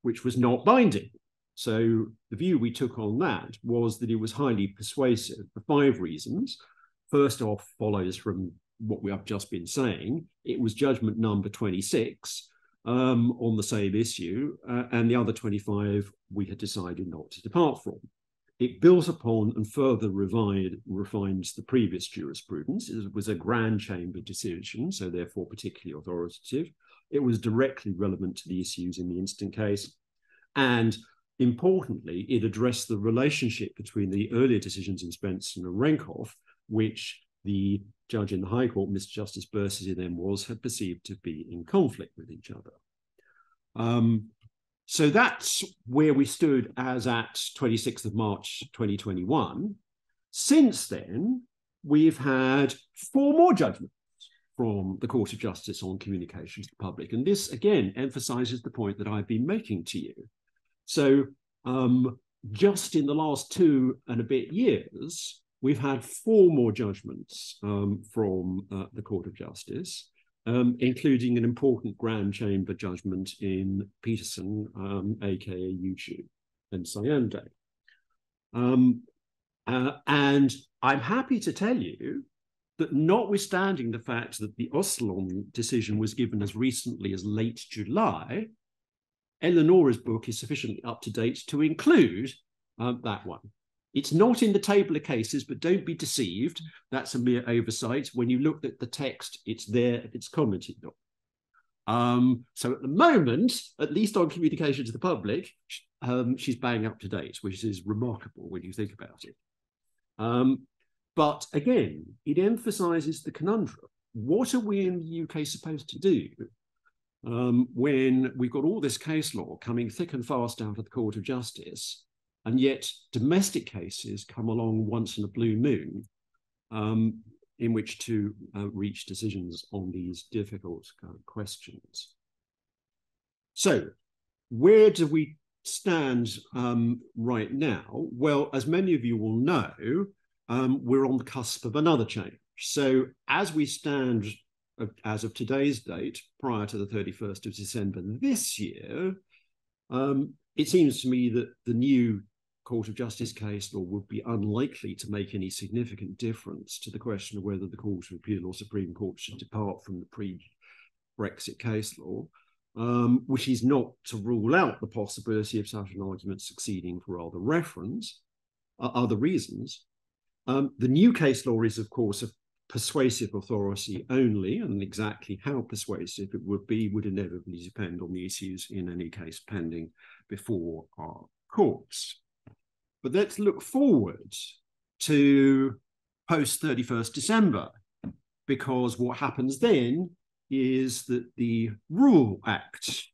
which was not binding? So the view we took on that was that it was highly persuasive for five reasons. First off, follows from what we have just been saying. It was judgment number 26 um, on the same issue, uh, and the other 25 we had decided not to depart from. It built upon and further refines the previous jurisprudence. It was a grand chamber decision, so therefore particularly authoritative. It was directly relevant to the issues in the instant case. And importantly, it addressed the relationship between the earlier decisions in Svensson and Renckhoff, which the judge in the High Court, Mr. Justice Birss, then was, had perceived to be in conflict with each other. Um, so that's where we stood as at 26th of March 2021. Since then, we've had four more judgments from the Court of Justice on communication to the public. And this, again, emphasizes the point that I've been making to you. So, um, just in the last two and a bit years, we've had four more judgments um, from uh, the Court of Justice um, including an important Grand Chamber judgment in Peterson, um, aka YouTube, and Cyando. Um, uh, and I'm happy to tell you that, notwithstanding the fact that the Ocilion decision was given as recently as late July, Eleonora's book is sufficiently up to date to include um, that one. It's not in the table of cases, but don't be deceived. That's a mere oversight. When you look at the text, it's there, it's commented on. Um, so at the moment, at least on communication to the public, um, she's bang up to date, which is remarkable when you think about it. Um, but again, it emphasizes the conundrum. What are we in the UK supposed to do um, when we've got all this case law coming thick and fast out of the Court of Justice and yet, domestic cases come along once in a blue moon um, in which to uh, reach decisions on these difficult uh, questions. So, where do we stand um, right now? Well, as many of you will know, um, we're on the cusp of another change. So, as we stand as of today's date, prior to the 31st of December this year, um, it seems to me that the new Court of Justice case law would be unlikely to make any significant difference to the question of whether the Court of Appeal or Supreme Court should depart from the pre Brexit case law, um, which is not to rule out the possibility of such an argument succeeding for other reference, uh, other reasons. Um, the new case law is, of course, a persuasive authority only, and exactly how persuasive it would be would inevitably depend on the issues in any case pending before our courts. But let's look forward to post 31st December, because what happens then is that the REUL Act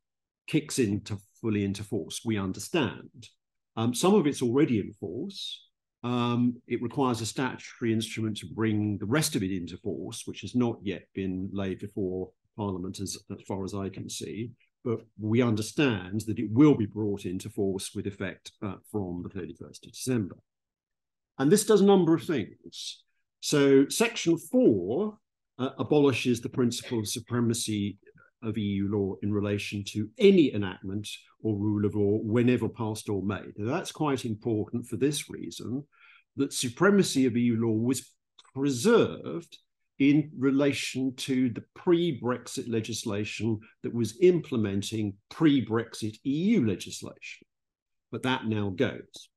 kicks into fully into force. We understand. Um, some of it's already in force. Um, it requires a statutory instrument to bring the rest of it into force, which has not yet been laid before Parliament, as, as far as I can see. but we understand that it will be brought into force with effect uh, from the 31st of December. And this does a number of things. So, Section 4 uh, abolishes the principle of supremacy of EU law in relation to any enactment or rule of law whenever passed or made. That's quite important for this reason that supremacy of EU law was preserved in relation to the pre Brexit legislation that was implementing pre Brexit EU legislation. But that now goes.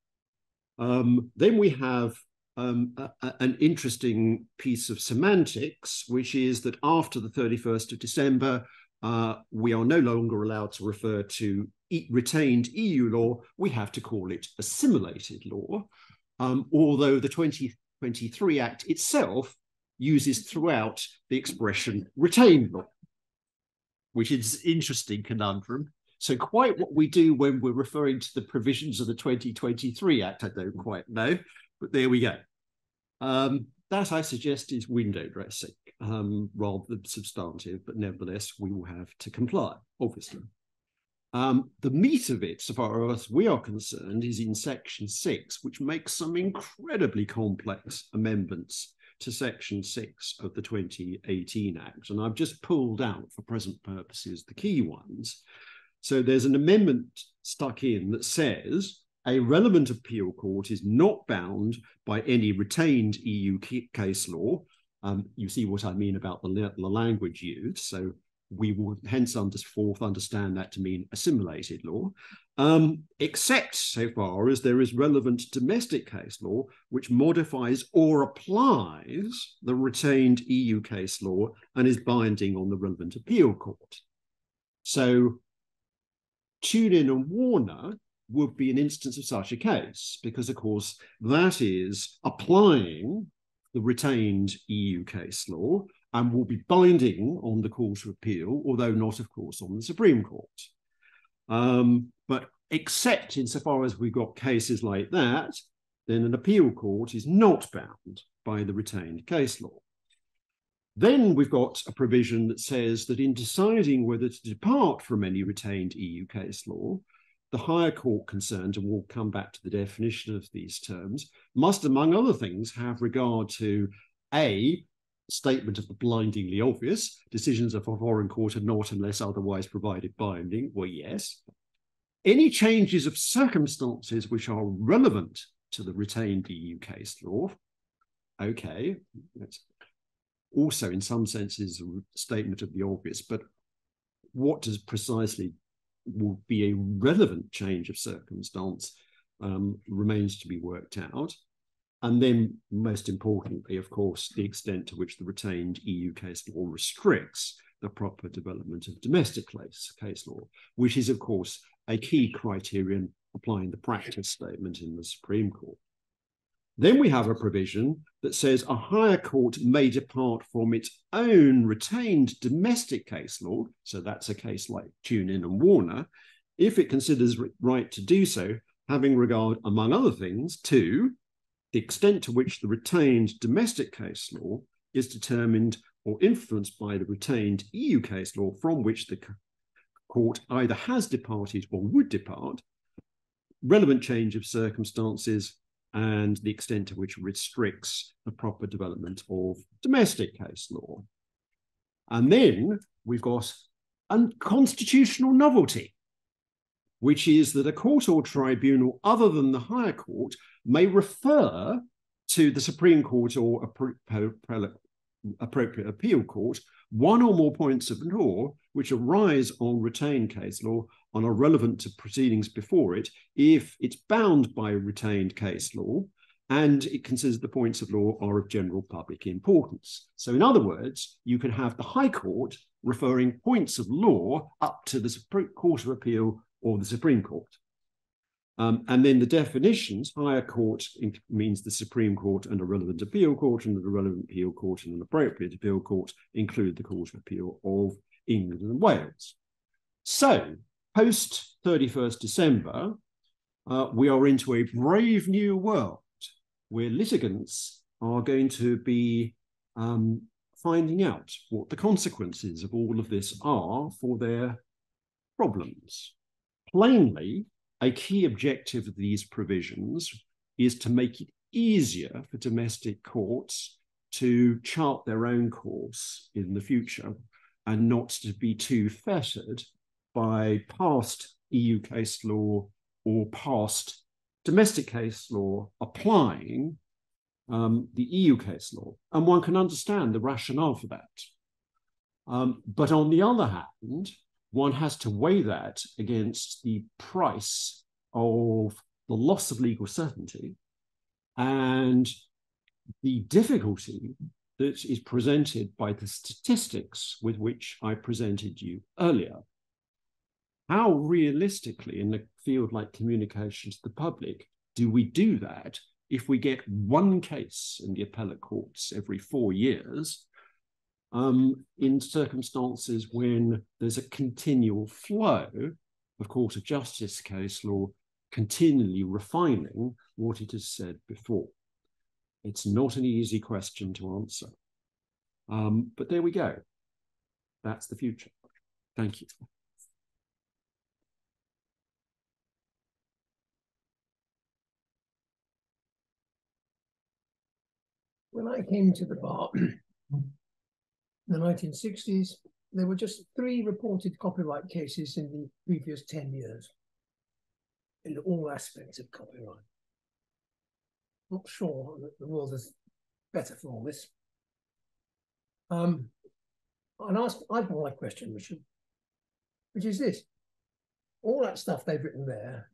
Um, then we have um, a, a, an interesting piece of semantics, which is that after the 31st of December, uh, we are no longer allowed to refer to e retained EU law, we have to call it assimilated law. Um, although the 2023 Act itself uses throughout the expression retained law, which is interesting conundrum. So quite what we do when we're referring to the provisions of the 2023 Act, I don't quite know, but there we go. Um, that I suggest is window dressing um, rather than substantive, but nevertheless we will have to comply, obviously. Um, the meat of it, so far as we are concerned, is in section six, which makes some incredibly complex amendments to section six of the 2018 Act. And I've just pulled out for present purposes the key ones. So there's an amendment stuck in that says a relevant appeal court is not bound by any retained EU case law. Um, you see what I mean about the, the language used. So we will hence under, forth understand that to mean assimilated law, um, except so far as there is relevant domestic case law which modifies or applies the retained EU case law and is binding on the relevant appeal court. So, TuneIn and Warner would be an instance of such a case, because of course that is applying the retained EU case law and will be binding on the Court of Appeal, although not, of course, on the Supreme Court. Um, but except insofar as we've got cases like that, then an appeal court is not bound by the retained case law. Then we've got a provision that says that in deciding whether to depart from any retained EU case law, the higher court concerned, and we'll come back to the definition of these terms, must, among other things, have regard to A, statement of the blindingly obvious, decisions of a foreign court are not unless otherwise provided binding, well, yes. Any changes of circumstances which are relevant to the retained EU case law, okay, that's also in some senses a statement of the obvious, but what does precisely will be a relevant change of circumstance um, remains to be worked out. And then, most importantly, of course, the extent to which the retained EU case law restricts the proper development of domestic case, case law, which is, of course, a key criterion applying the practice statement in the Supreme Court. Then we have a provision that says a higher court may depart from its own retained domestic case law, so that's a case like TuneIn and Warner, if it considers right to do so, having regard, among other things, to the extent to which the retained domestic case law is determined or influenced by the retained EU case law from which the court either has departed or would depart, relevant change of circumstances, and the extent to which it restricts the proper development of domestic case law. And then we've got unconstitutional novelty, which is that a court or tribunal other than the higher court may refer to the Supreme Court or appropriate appeal court one or more points of law which arise on retained case law and are relevant to proceedings before it if it's bound by retained case law and it considers the points of law are of general public importance. So, in other words, you can have the High Court referring points of law up to the Supreme Court of Appeal or the Supreme Court. Um, and then the definitions, higher court means the Supreme Court and a relevant appeal court, and the relevant appeal court and an appropriate appeal court include the Court of Appeal of England and Wales. So, post 31st December, uh, we are into a brave new world where litigants are going to be um, finding out what the consequences of all of this are for their problems. Plainly, a key objective of these provisions is to make it easier for domestic courts to chart their own course in the future and not to be too fettered by past EU case law or past domestic case law applying um, the EU case law. And one can understand the rationale for that. Um, but on the other hand, one has to weigh that against the price of the loss of legal certainty and the difficulty that is presented by the statistics with which I presented you earlier. How realistically, in a field like communication to the public, do we do that if we get one case in the appellate courts every four years um, in circumstances when there's a continual flow of court of justice case law continually refining what it has said before. It's not an easy question to answer. Um, but there we go. That's the future. Thank you. When I came to the bar in <clears throat> the 1960s, there were just three reported copyright cases in the previous 10 years in all aspects of copyright. Not sure that the world is better for all this. Um, and ask, I've got my question, Richard, which is this. All that stuff they've written there,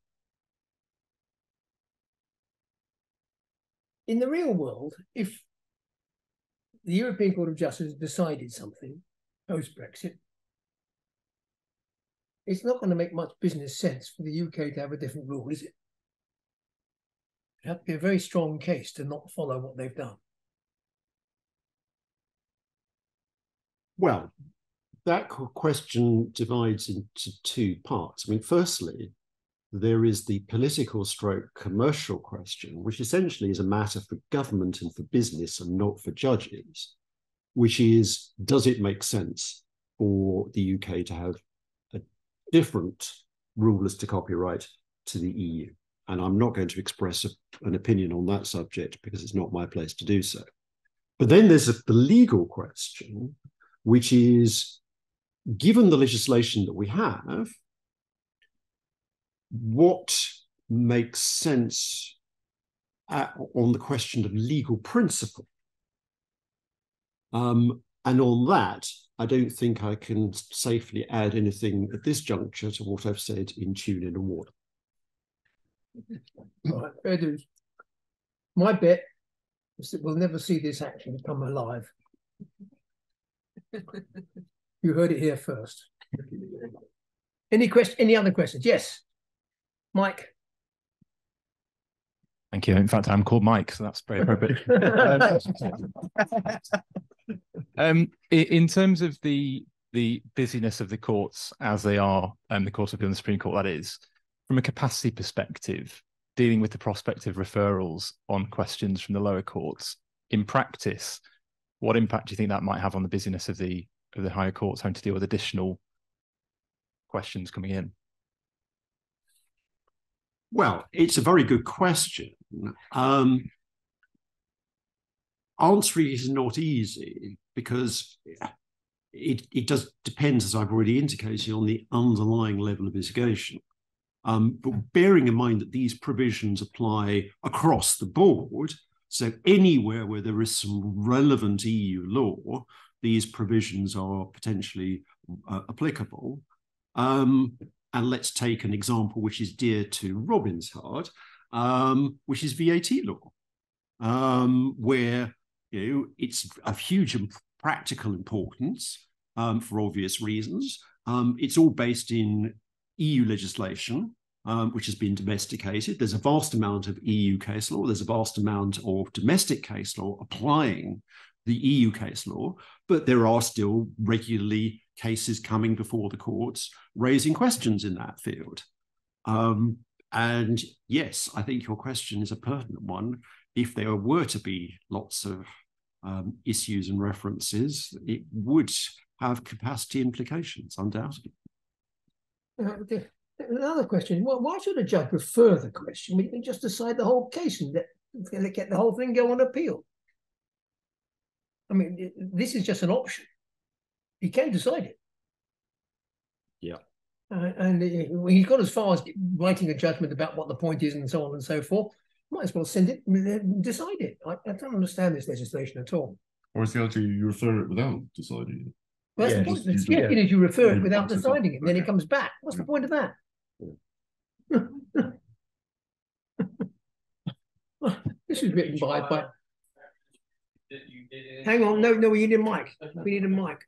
in the real world, if the European Court of Justice has decided something post Brexit, it's not going to make much business sense for the UK to have a different rule, is it? It'd have to be a very strong case to not follow what they've done. Well, that question divides into two parts. I mean, firstly, there is the political stroke commercial question, which essentially is a matter for government and for business and not for judges, which is does it make sense for the UK to have a different rule as to copyright to the EU? And I'm not going to express a, an opinion on that subject because it's not my place to do so. But then there's a, the legal question, which is given the legislation that we have, what makes sense at, on the question of legal principle? Um, and on that, I don't think I can safely add anything at this juncture to what I've said in TuneIn and Warner. Right. My bet is that we'll never see this action come alive. you heard it here first. Any question? Any other questions? Yes, Mike. Thank you. In fact, I'm called Mike, so that's very appropriate. <laughs> um, in terms of the the busyness of the courts as they are, and um, the Court of Appeal and the Supreme Court, that is, from a capacity perspective, dealing with the prospect of referrals on questions from the lower courts, in practice, what impact do you think that might have on the busyness of the of the higher courts having to deal with additional questions coming in? Well, it's a very good question. Um, answering is not easy because it, it does depend, as I've already indicated, on the underlying level of litigation. Um, but bearing in mind that these provisions apply across the board, so anywhere where there is some relevant EU law, these provisions are potentially uh, applicable. Um, and let's take an example which is dear to Robin's heart, um, which is VAT law, um, where you know, it's of huge and practical importance um, for obvious reasons. Um, it's all based in EU legislation, um, which has been domesticated. There's a vast amount of EU case law. There's a vast amount of domestic case law applying the EU case law, but there are still regularly cases coming before the courts raising questions in that field. Um, and yes, I think your question is a pertinent one. If there were to be lots of um, issues and references, it would have capacity implications, undoubtedly. Uh, the- another question: Well, why should a judge refer the question? We can just decide the whole case and let, get the whole thing go on appeal. I mean, this is just an option. He can decide it. Yeah. Uh, and he- he's got as far as writing a judgment about what the point is and so on and so forth. Might as well send it, and decide it. I, I don't understand this legislation at all. Or is the idea you refer it without deciding it? Well, that's Yeah, the point. just- you The just- is you refer you it without box it up. deciding it, then it comes back. What's the point of that? This is written by, by, hang on, no, no, we need a mic. We need a mic.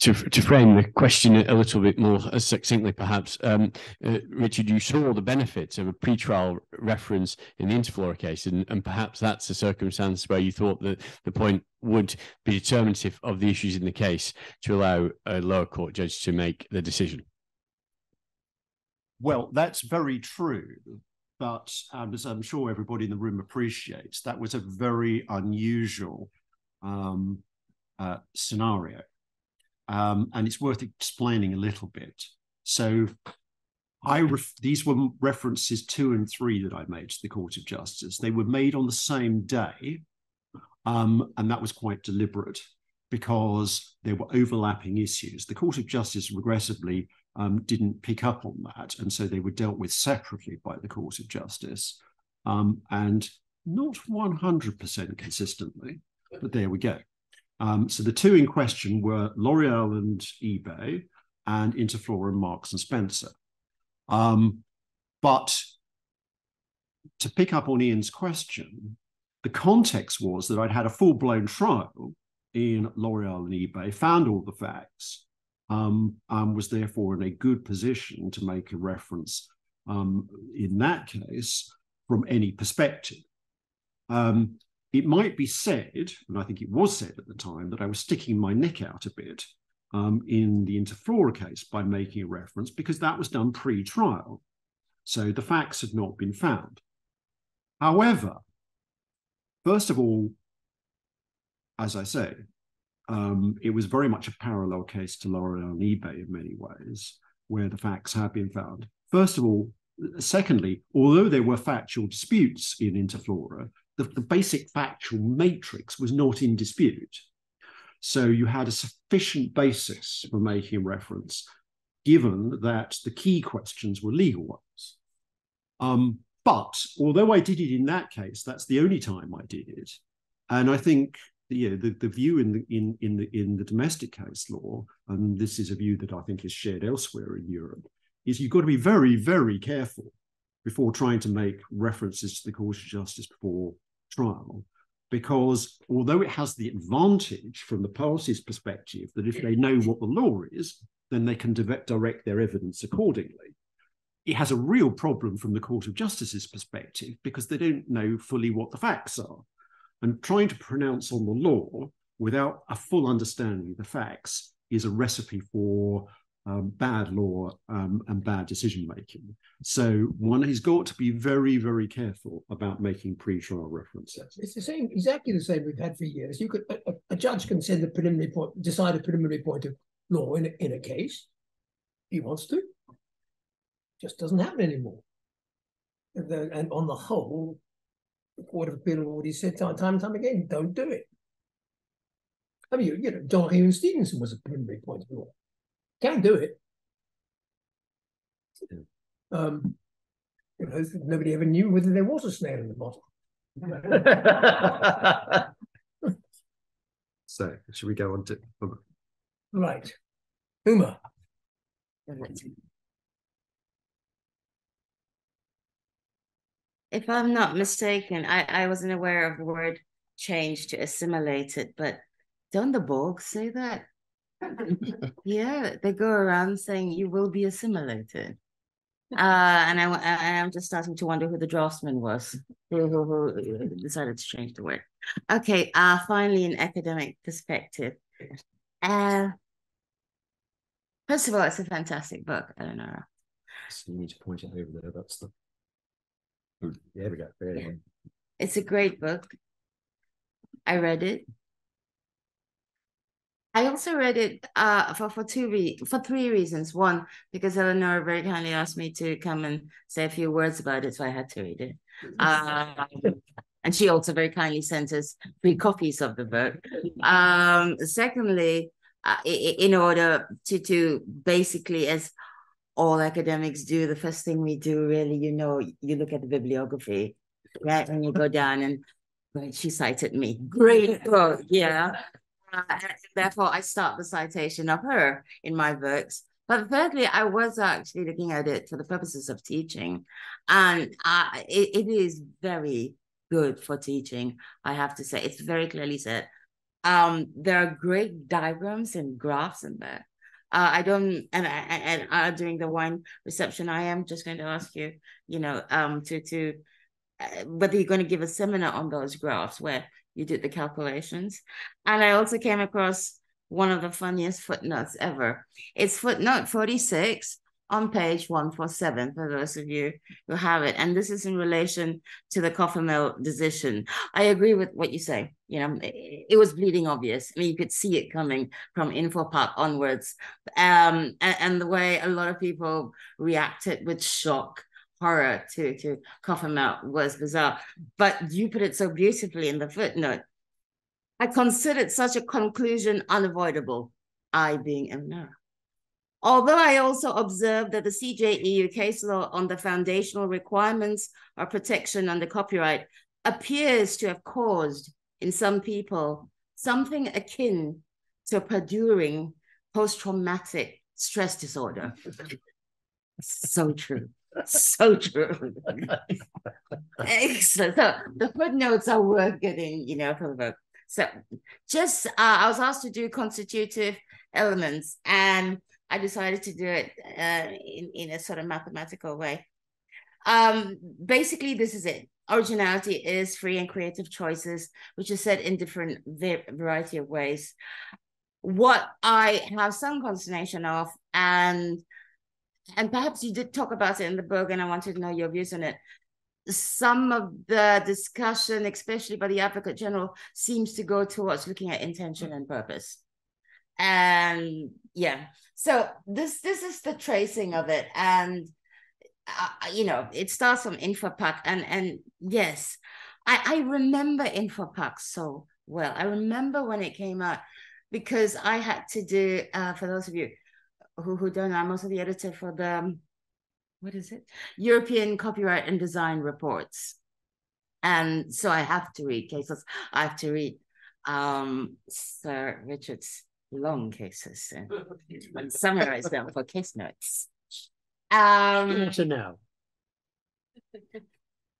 To to frame the question a little bit more succinctly, perhaps, um, uh, Richard, you saw the benefits of a pretrial reference in the Interflora case, and, and perhaps that's a circumstance where you thought that the point would be determinative of the issues in the case to allow a lower court judge to make the decision. Well, that's very true. But um, as I'm sure everybody in the room appreciates, that was a very unusual um, uh, scenario. Um, and it's worth explaining a little bit. So, I ref- these were references two and three that I made to the Court of Justice. They were made on the same day, um, and that was quite deliberate because there were overlapping issues. The Court of Justice regrettably um, didn't pick up on that, and so they were dealt with separately by the Court of Justice, um, and not 100% consistently, but there we go. Um, so the two in question were L'Oreal and eBay, and Interflora and Marks and Spencer. Um, but to pick up on Ian's question, the context was that I'd had a full blown trial in L'Oreal and eBay, found all the facts, um, and was therefore in a good position to make a reference um, in that case from any perspective. Um, it might be said, and I think it was said at the time, that I was sticking my neck out a bit um, in the Interflora case by making a reference because that was done pre trial. So the facts had not been found. However, first of all, as I say, um, it was very much a parallel case to L'Oreal and eBay in many ways, where the facts have been found. First of all, secondly, although there were factual disputes in Interflora, the, the basic factual matrix was not in dispute. So you had a sufficient basis for making reference, given that the key questions were legal ones. Um, but although I did it in that case, that's the only time I did it. And I think you know, the, the view in the in in the in the domestic case law, and this is a view that I think is shared elsewhere in Europe, is you've got to be very, very careful before trying to make references to the Court of Justice before trial, because although it has the advantage from the parties' perspective that if they know what the law is, then they can direct their evidence accordingly. It has a real problem from the Court of Justice's perspective because they don't know fully what the facts are. And trying to pronounce on the law without a full understanding of the facts is a recipe for um, bad law um, and bad decision making. So one has got to be very, very careful about making pre-trial references. It's the same, exactly the same we've had for years. You could a, a judge can send a preliminary point, decide a preliminary point of law in a, in a case. He wants to. Just doesn't happen anymore. And, the, and on the whole, the Court of Appeal already said time, time and time again, don't do it. I mean, you, you know, Donoghue Stevenson was a preliminary point of law. Can do it. Um, you know, nobody ever knew whether there was a snail in the bottle. <laughs> so should we go on to right. Uma. If I'm not mistaken, I, I wasn't aware of the word change to assimilated, but don't the Borg say that? <laughs> yeah, they go around saying you will be assimilated. <laughs> Uh, and I, I am just starting to wonder who the draftsman was who, who, who decided to change the word. Okay, uh, finally, an academic perspective. Uh, first of all, it's a fantastic book, Eleanor. So you need to point it over there. That's the There we go. There. It's a great book. I read it. I also read it uh, for for two re- for three reasons. One, because Eleanor very kindly asked me to come and say a few words about it, so I had to read it. <laughs> Um, and she also very kindly sent us three copies of the book. Um, secondly, uh, in order to to basically as all academics do, the first thing we do really, you know, you look at the bibliography, right? And you go down and she cited me. Great <laughs> book, yeah. Uh, therefore, I start the citation of her in my books. But thirdly, I was actually looking at it for the purposes of teaching, and uh, it, it is very good for teaching. I have to say, it's very clearly said. Um, there are great diagrams and graphs in there. Uh, I don't, and and, and uh, during the wine reception, I am just going to ask you, you know, um, to to uh, whether you're going to give a seminar on those graphs where you did the calculations. And I also came across one of the funniest footnotes ever. It's footnote 46 on page 147 for those of you who have it. And this is in relation to the Cofemel decision. I agree with what you say. You know, it, it was bleeding obvious. I mean, you could see it coming from Infopaq onwards. Um, and, and the way a lot of people reacted with shock horror to to Cofemel was bizarre. But you put it so beautifully in the footnote. I considered such a conclusion unavoidable, I being Eleanor. Although I also observed that the CJEU case law on the foundational requirements of protection under copyright appears to have caused in some people something akin to a perduring post-traumatic stress disorder. <laughs> so true so true. Excellent. So the footnotes are worth getting, you know, from the book. So just uh, I was asked to do constitutive elements, and I decided to do it uh, in in a sort of mathematical way. Um, basically, this is it. Originality is free and creative choices, which is said in different variety of ways. What I have some consternation of, and and perhaps you did talk about it in the book, and I wanted to know your views on it. Some of the discussion, especially by the Advocate General, seems to go towards looking at intention and purpose. And yeah, so this this is the tracing of it, and uh, you know, it starts from Infopaq, and and yes, I I remember Infopaq so well. I remember when it came out because I had to do uh, for those of you who, who don't know, I'm also the editor for the, um, what is it? European Copyright and Design Reports. And so I have to read cases. I have to read um, Sir Richard's long cases and, and summarize them for case notes. Um, so now.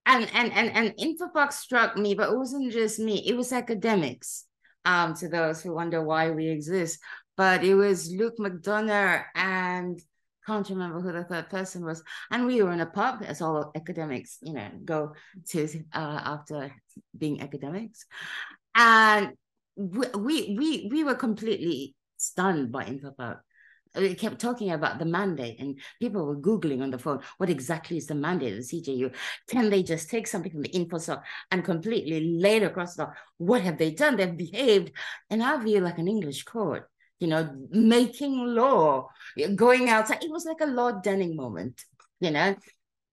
And and and and Infopaq struck me, but it wasn't just me. It was academics. Um, to those who wonder why we exist, but it was Luke McDonagh and can't remember who the third person was. And we were in a pub, as all academics, you know, go to uh, after being academics. And we, we we we were completely stunned by Infopaq. We kept talking about the mandate, and people were googling on the phone. What exactly is the mandate of the CJU. Can they just take something from the InfoSoc and completely lay it across the? What have they done? They've behaved, in our view, like an English court you know, making law, going outside. It was like a Lord Denning moment, you know.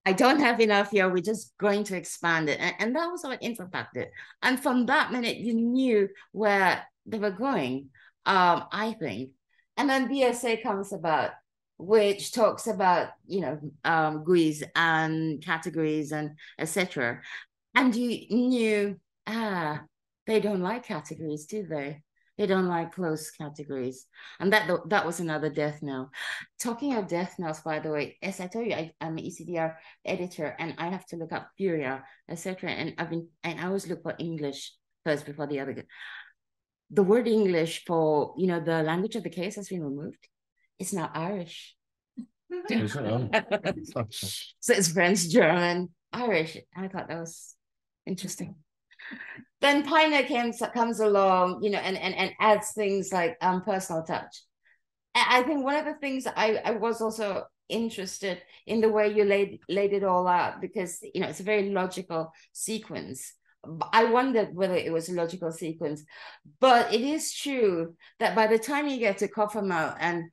I don't have enough here. We're just going to expand it. And, and that was what Infopaq did. And from that minute, you knew where they were going, um, I think. And then BSA comes about, which talks about, you know, um, GUIs and categories and etc. And you knew, ah, they don't like categories, do they? They don't like close categories. And that that was another death knell. Talking of death knells, by the way, as I told you, I, am an ECDR editor and I have to look up CURIA, etc. And I've been and I always look for English first before the other. The word English for you know the language of the case has been removed. It's now Irish. <laughs> Oh. <laughs> so it's French, German, Irish. I thought that was interesting then Painer comes comes along, you know, and and and adds things like um personal touch. I think one of the things I I was also interested in the way you laid laid it all out because you know it's a very logical sequence. I wondered whether it was a logical sequence, but it is true that by the time you get to Cofemel and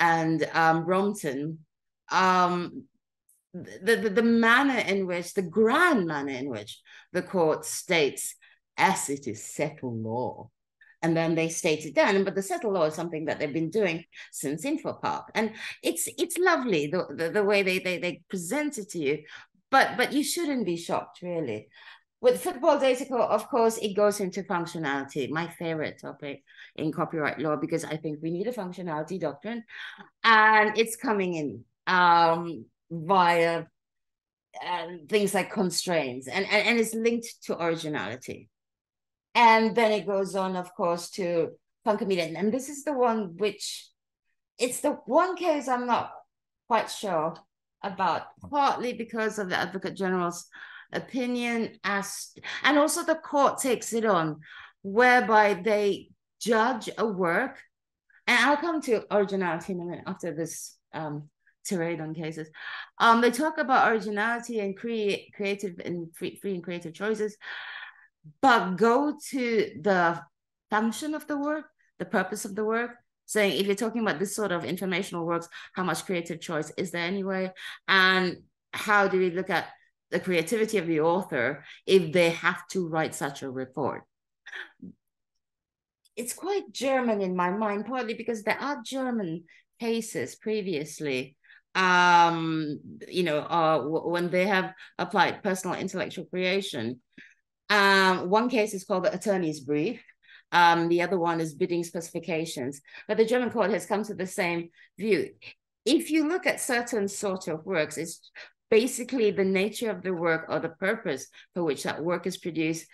and um, Brompton, um, the, the, the manner in which, the grand manner in which the court states, as it is settled law, and then they state it down. But the settled law is something that they've been doing since Infopaq. And it's it's lovely the, the, the way they, they they present it to you. But but you shouldn't be shocked, really. With football data, of course, it goes into functionality, my favorite topic in copyright law, because I think we need a functionality doctrine, and it's coming in um, via uh, things like constraints, and, and, and it's linked to originality. And then it goes on, of course, to Funke Medien. And this is the one which it's the one case I'm not quite sure about, partly because of the Advocate General's opinion as and also the court takes it on, whereby they judge a work. And I'll come to originality in a minute after this um, tirade on cases. Um, they talk about originality and create creative and free, free and creative choices but go to the function of the work, the purpose of the work, saying if you're talking about this sort of informational works, how much creative choice is there anyway? And how do we look at the creativity of the author if they have to write such a report? It's quite German in my mind, partly because there are German cases previously um you know uh when they have applied personal intellectual creation um, one case is called the attorney's brief. Um, the other one is bidding specifications. But the German court has come to the same view. If you look at certain sort of works, it's basically the nature of the work or the purpose for which that work is produced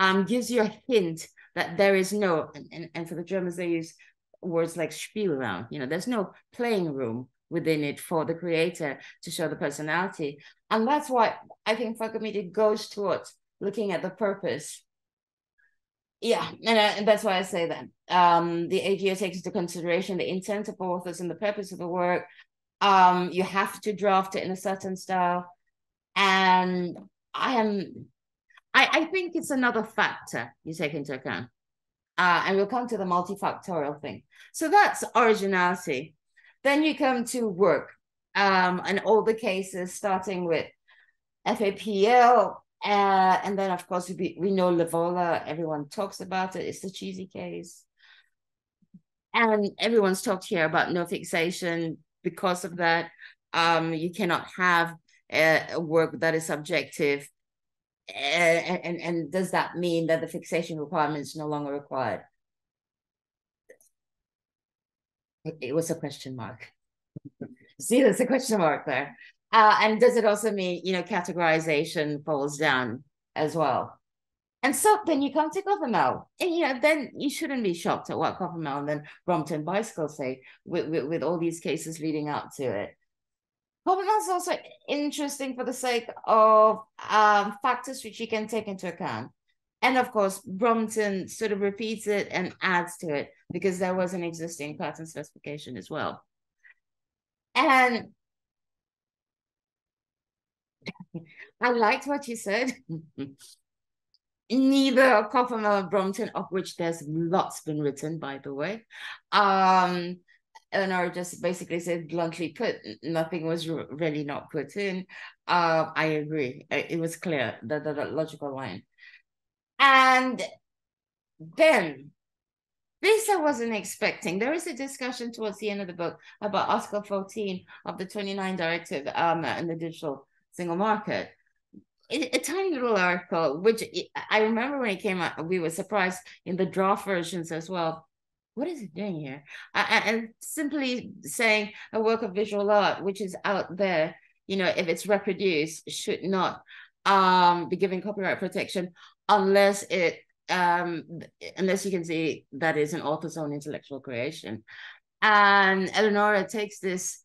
um, gives you a hint that there is no, and, and, and for the Germans, they use words like Spielraum, you know, there's no playing room within it for the creator to show the personality. And that's why I think for Funke Medien goes towards looking at the purpose. Yeah, and, uh, and that's why I say that. Um, the AGO takes into consideration the intent of authors and the purpose of the work. Um, you have to draft it in a certain style. And I am, I, I think it's another factor you take into account. Uh, and we'll come to the multifactorial thing. So that's originality. Then you come to work um, and all the cases starting with FAPL, uh, and then, of course, we, we know Levola, everyone talks about it. It's the cheesy case. And everyone's talked here about no fixation. Because of that, um, you cannot have a, a work that is subjective. And, and, and does that mean that the fixation requirement is no longer required? It was a question mark. <laughs> See, there's a question mark there. Uh, and does it also mean, you know, categorization falls down as well? And so then you come to Cofemel, and you know, then you shouldn't be shocked at what Cofemel and then Brompton Bicycle say with, with, with all these cases leading up to it. Cofemel is also interesting for the sake of um, factors which you can take into account. And of course, Brompton sort of repeats it and adds to it because there was an existing pattern specification as well. And <laughs> I liked what you said. <laughs> Neither Cofemel nor Brompton, of which there's lots been written, by the way. Um, Eleanor just basically said bluntly put, nothing was really not put in. Uh, I agree. It was clear, the, the, the logical line. And then this I wasn't expecting. There is a discussion towards the end of the book about Article 14 of the 29 Directive um, and the digital single market. a tiny little article, which I remember when it came out, we were surprised in the draft versions as well. What is it doing here? And simply saying a work of visual art, which is out there, you know, if it's reproduced, should not um, be given copyright protection unless it um, unless you can see that is an author's own intellectual creation. And Eleonora takes this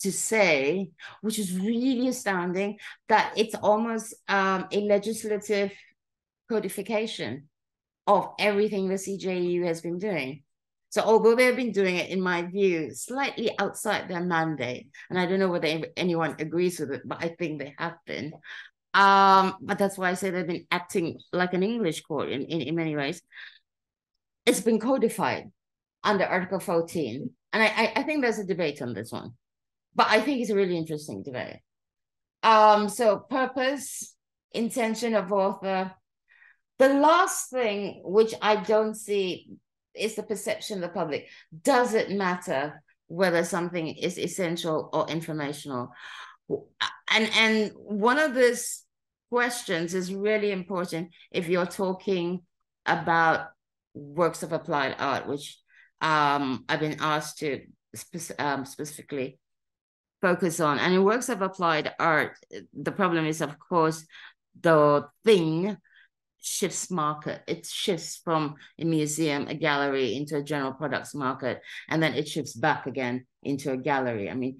to say, which is really astounding, that it's almost um, a legislative codification of everything the CJEU has been doing. So although they've been doing it, in my view, slightly outside their mandate, and I don't know whether anyone agrees with it, but I think they have been. Um, but that's why I say they've been acting like an English court in, in, in many ways. It's been codified under Article 14. And I, I think there's a debate on this one. But I think it's a really interesting debate. Um, so purpose, intention of author. The last thing which I don't see is the perception of the public. Does it matter whether something is essential or informational? And and one of these questions is really important if you're talking about works of applied art, which um, I've been asked to spe um, specifically focus on. And in works of applied art, the problem is, of course, the thing shifts market. It shifts from a museum, a gallery into a general products market, and then it shifts back again into a gallery. I mean,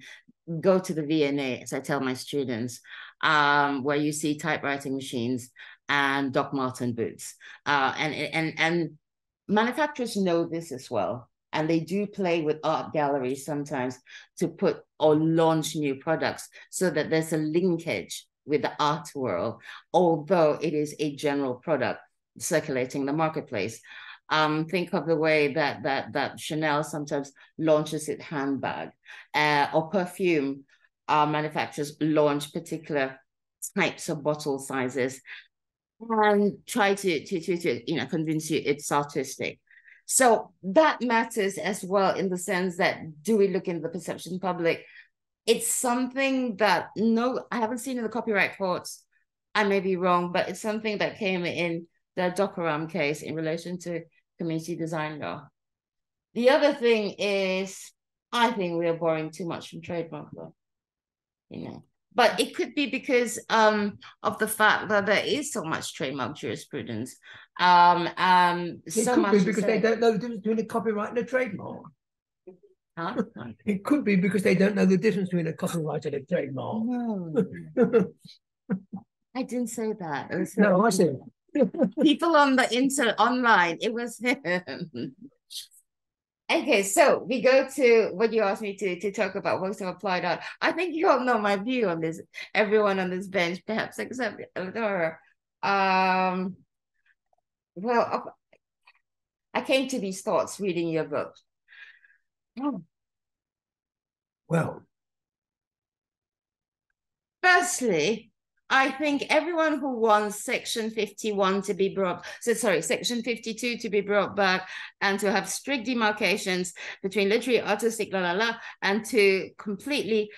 go to the V&A, as I tell my students, um, where you see typewriting machines and Doc Marten boots. Uh, and, and, and manufacturers know this as well. And they do play with art galleries sometimes to put or launch new products so that there's a linkage with the art world, although it is a general product circulating the marketplace. Um, think of the way that that that Chanel sometimes launches its handbag, uh, or perfume uh, manufacturers launch particular types of bottle sizes and try to, to, to, to you know convince you it's artistic. So that matters as well in the sense that do we look in the perception public it's something that no, I haven't seen in the copyright courts. I may be wrong, but it's something that came in the Doceram case in relation to community design law. The other thing is, I think we are borrowing too much from trademark law. You know, but it could be because um, of the fact that there is so much trademark jurisprudence. Um, um, it so could much be because they don't know the difference between a copyright and a trademark. Huh? <laughs> It could be because they don't know the difference between a copyright and a trademark. No, <laughs> I didn't say that. No, I said. <laughs> people on the inter online. It was him. Okay, so we go to what you asked me to to talk about works of applied art. I think you all know my view on this. Everyone on this bench, perhaps except Laura. Um, well, I came to these thoughts reading your book. Oh. Well, firstly, I think everyone who wants Section 51 to be brought, so sorry, Section 52 to be brought back and to have strict demarcations between literary, artistic, la la la, and to completely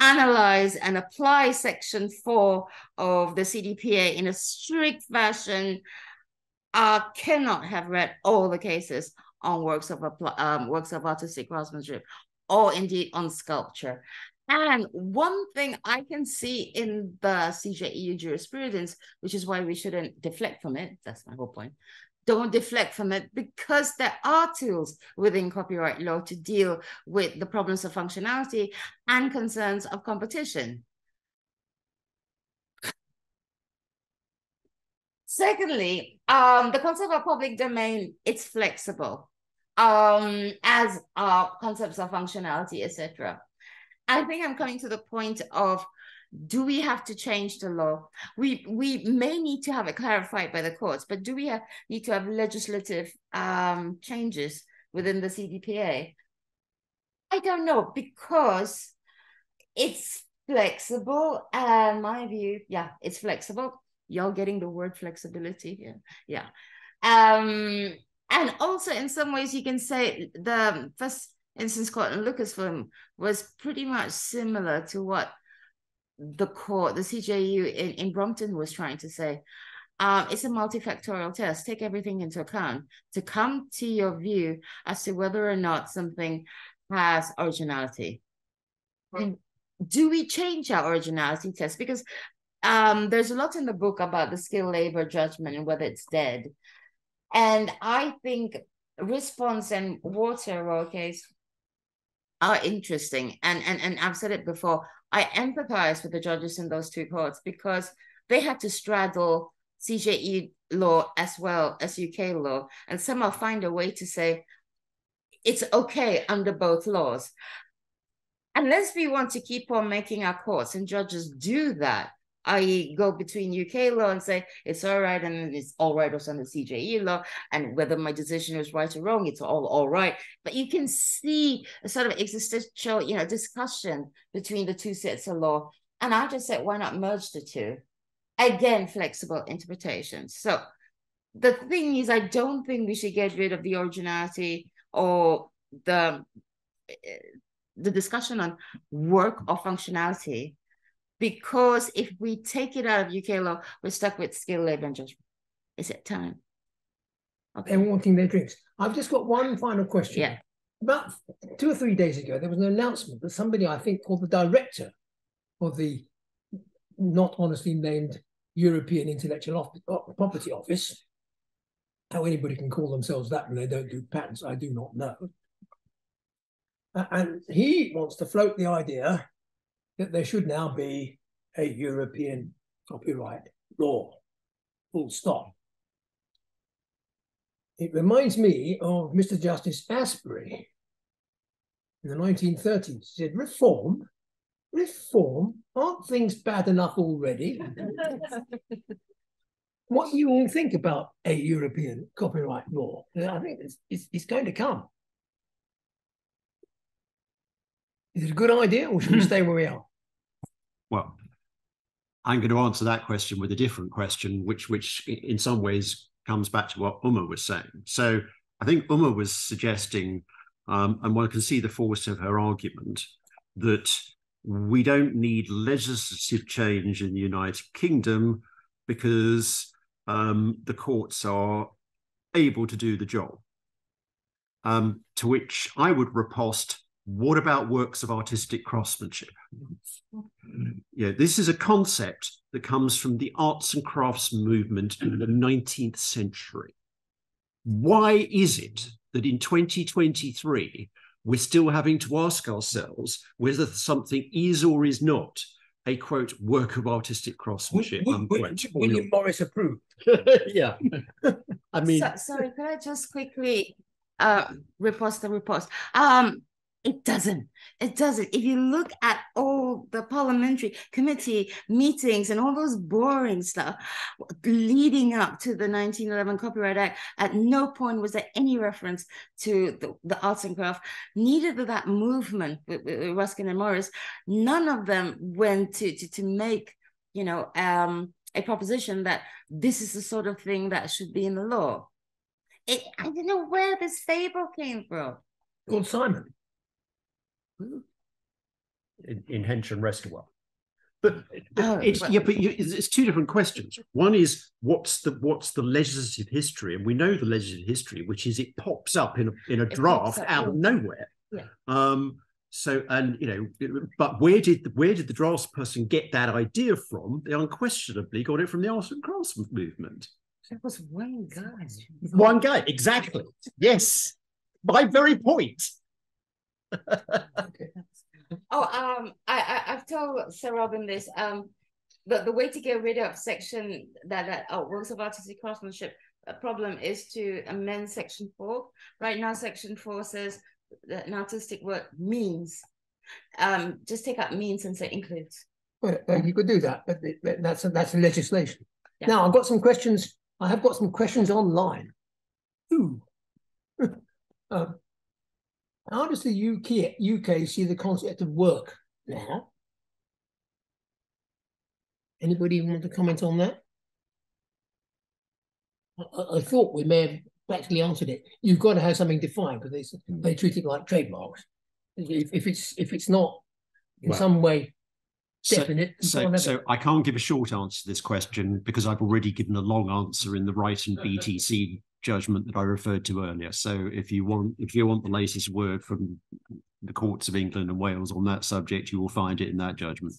analyze and apply Section 4 of the CDPA in a strict fashion uh, cannot have read all the cases on works of um, works of artistic craftsmanship, or indeed on sculpture. And one thing I can see in the CJEU jurisprudence, which is why we shouldn't deflect from it, that's my whole point, don't deflect from it because there are tools within copyright law to deal with the problems of functionality and concerns of competition. Secondly, um, the concept of public domain, it's flexible um, as uh, concepts of functionality, etc. I think I'm coming to the point of do we have to change the law? We we may need to have it clarified by the courts, but do we have, need to have legislative um, changes within the CDPA? I don't know because it's flexible. And my view, yeah, it's flexible. Y'all getting the word flexibility here? Yeah. Um, and also in some ways you can say the first instance court in Lucasfilm was pretty much similar to what the court, the CJU in, in Brompton was trying to say. Um, it's a multifactorial test. Take everything into account to come to your view as to whether or not something has originality. And do we change our originality test? Because um, there's a lot in the book about the skill labor judgment and whether it's dead. And I think response and water case are interesting. And, and, and I've said it before, I empathize with the judges in those two courts because they had to straddle CJE law as well as UK law and somehow find a way to say, it's okay under both laws. Unless we want to keep on making our courts and judges do that, i.e., go between UK law and say it's all right and it's all right also under CJE law, and whether my decision is right or wrong, it's all all right. But you can see a sort of existential, you know, discussion between the two sets of law. And I just said, why not merge the two? Again, flexible interpretations. So the thing is, I don't think we should get rid of the originality or the eh, the discussion on work or functionality because if we take it out of UK law, we're stuck with skilled labor, and judgment. Is it time? Okay. They're wanting their drinks. I've just got one final question. Yeah. About two or three days ago, there was an announcement that somebody, I think, called the director of the not honestly named European Intellectual Property Office, how anybody can call themselves that when they don't do patents, I do not know. And he wants to float the idea that there should now be a European copyright law, full stop. It reminds me of Mr. Justice Astbury in the 1930s. He said, reform, reform, aren't things bad enough already? <laughs> what do you all think about a European copyright law? I think it's, it's, it's going to come. Is it a good idea or should we stay where we are? Well, I'm going to answer that question with a different question, which which in some ways comes back to what Uma was saying. So I think Uma was suggesting, um, and one can see the force of her argument, that we don't need legislative change in the United Kingdom because um, the courts are able to do the job. Um, to which I would riposte, what about works of artistic craftsmanship? Yeah, this is a concept that comes from the arts and crafts movement in the 19th century. Why is it that in 2023 we're still having to ask ourselves whether something is or is not a quote work of artistic craftsmanship? Which William Morris approved. <laughs> yeah, I mean, so, sorry, could I just quickly uh, repost the repost? Um, it doesn't. It doesn't. If you look at all the parliamentary committee meetings and all those boring stuff leading up to the 1911 Copyright Act, at no point was there any reference to the, the arts and craft. Neither that movement with, with Ruskin and Morris. None of them went to, to, to make, you know, um, a proposition that this is the sort of thing that should be in the law. It, I don't know where this fable came from. Called Simon in, in Hensher and Restawile. But Oh, it's but- yeah, but you, it's, two different questions. One is what's the what's the legislative history, and we know the legislative history, which is it pops up in a in a pops draft out of nowhere. Yeah. Um. So and you know, but where did where did the drafts person get that idea from? They unquestionably got it from the arts and crafts movement. It was one guy. One guy, exactly. Yes, my very point. Oh, um, I, I I've told Sir Robin this. Um, the, the way to get rid of section that that oh, works of artistic craftsmanship problem is to amend section four. Right now, section four says that an artistic work means. Um, just take out means and say includes. Well, uh, you could do that, but that's that's legislation. Yeah. Now I've got some questions. I have got some questions online. Ooh. <laughs> um, how does the UK UK see the concept of work now? Uh-huh. Anybody want to comment on that? I, I- thought we may have practically answered it. You've got to have something defined because they hmm. they treat it like trademarks. If, if it's if it's not in Well, some way definite, so, so. I can't give a short answer to this question because I've already given a long answer in the Wright and BTC judgment that I referred to earlier. So if you want, if you want the latest word from the courts of England and Wales on that subject, you will find it in that judgment.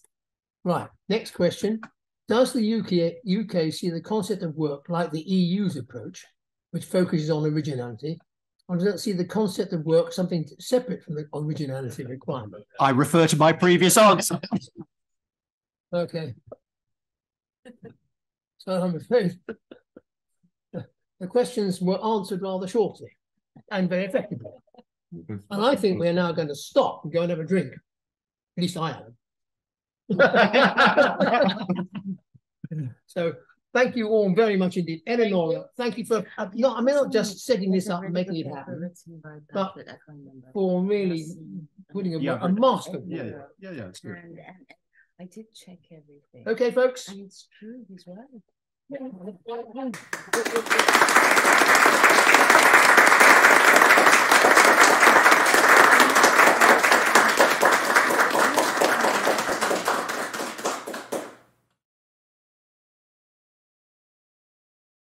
Right. Next question. Does the UK, UK see the concept of work like the EU's approach, which focuses on originality, or does it see the concept of work something separate from the originality requirement? I refer to my previous answer. <laughs> Okay. So I'm afraid the questions were answered rather shortly and very effectively. And I think we're now going to stop and go and have a drink. At least I am. <laughs> so thank you all very much indeed. Eleanor, thank you for uh, not, I mean, not just setting this up and making it happen, but for really putting a, Yeah, a mask of Yeah, yeah, yeah, yeah, it's good. And, and, and I did check everything. Okay, folks. And it's true, he's right. Thank you.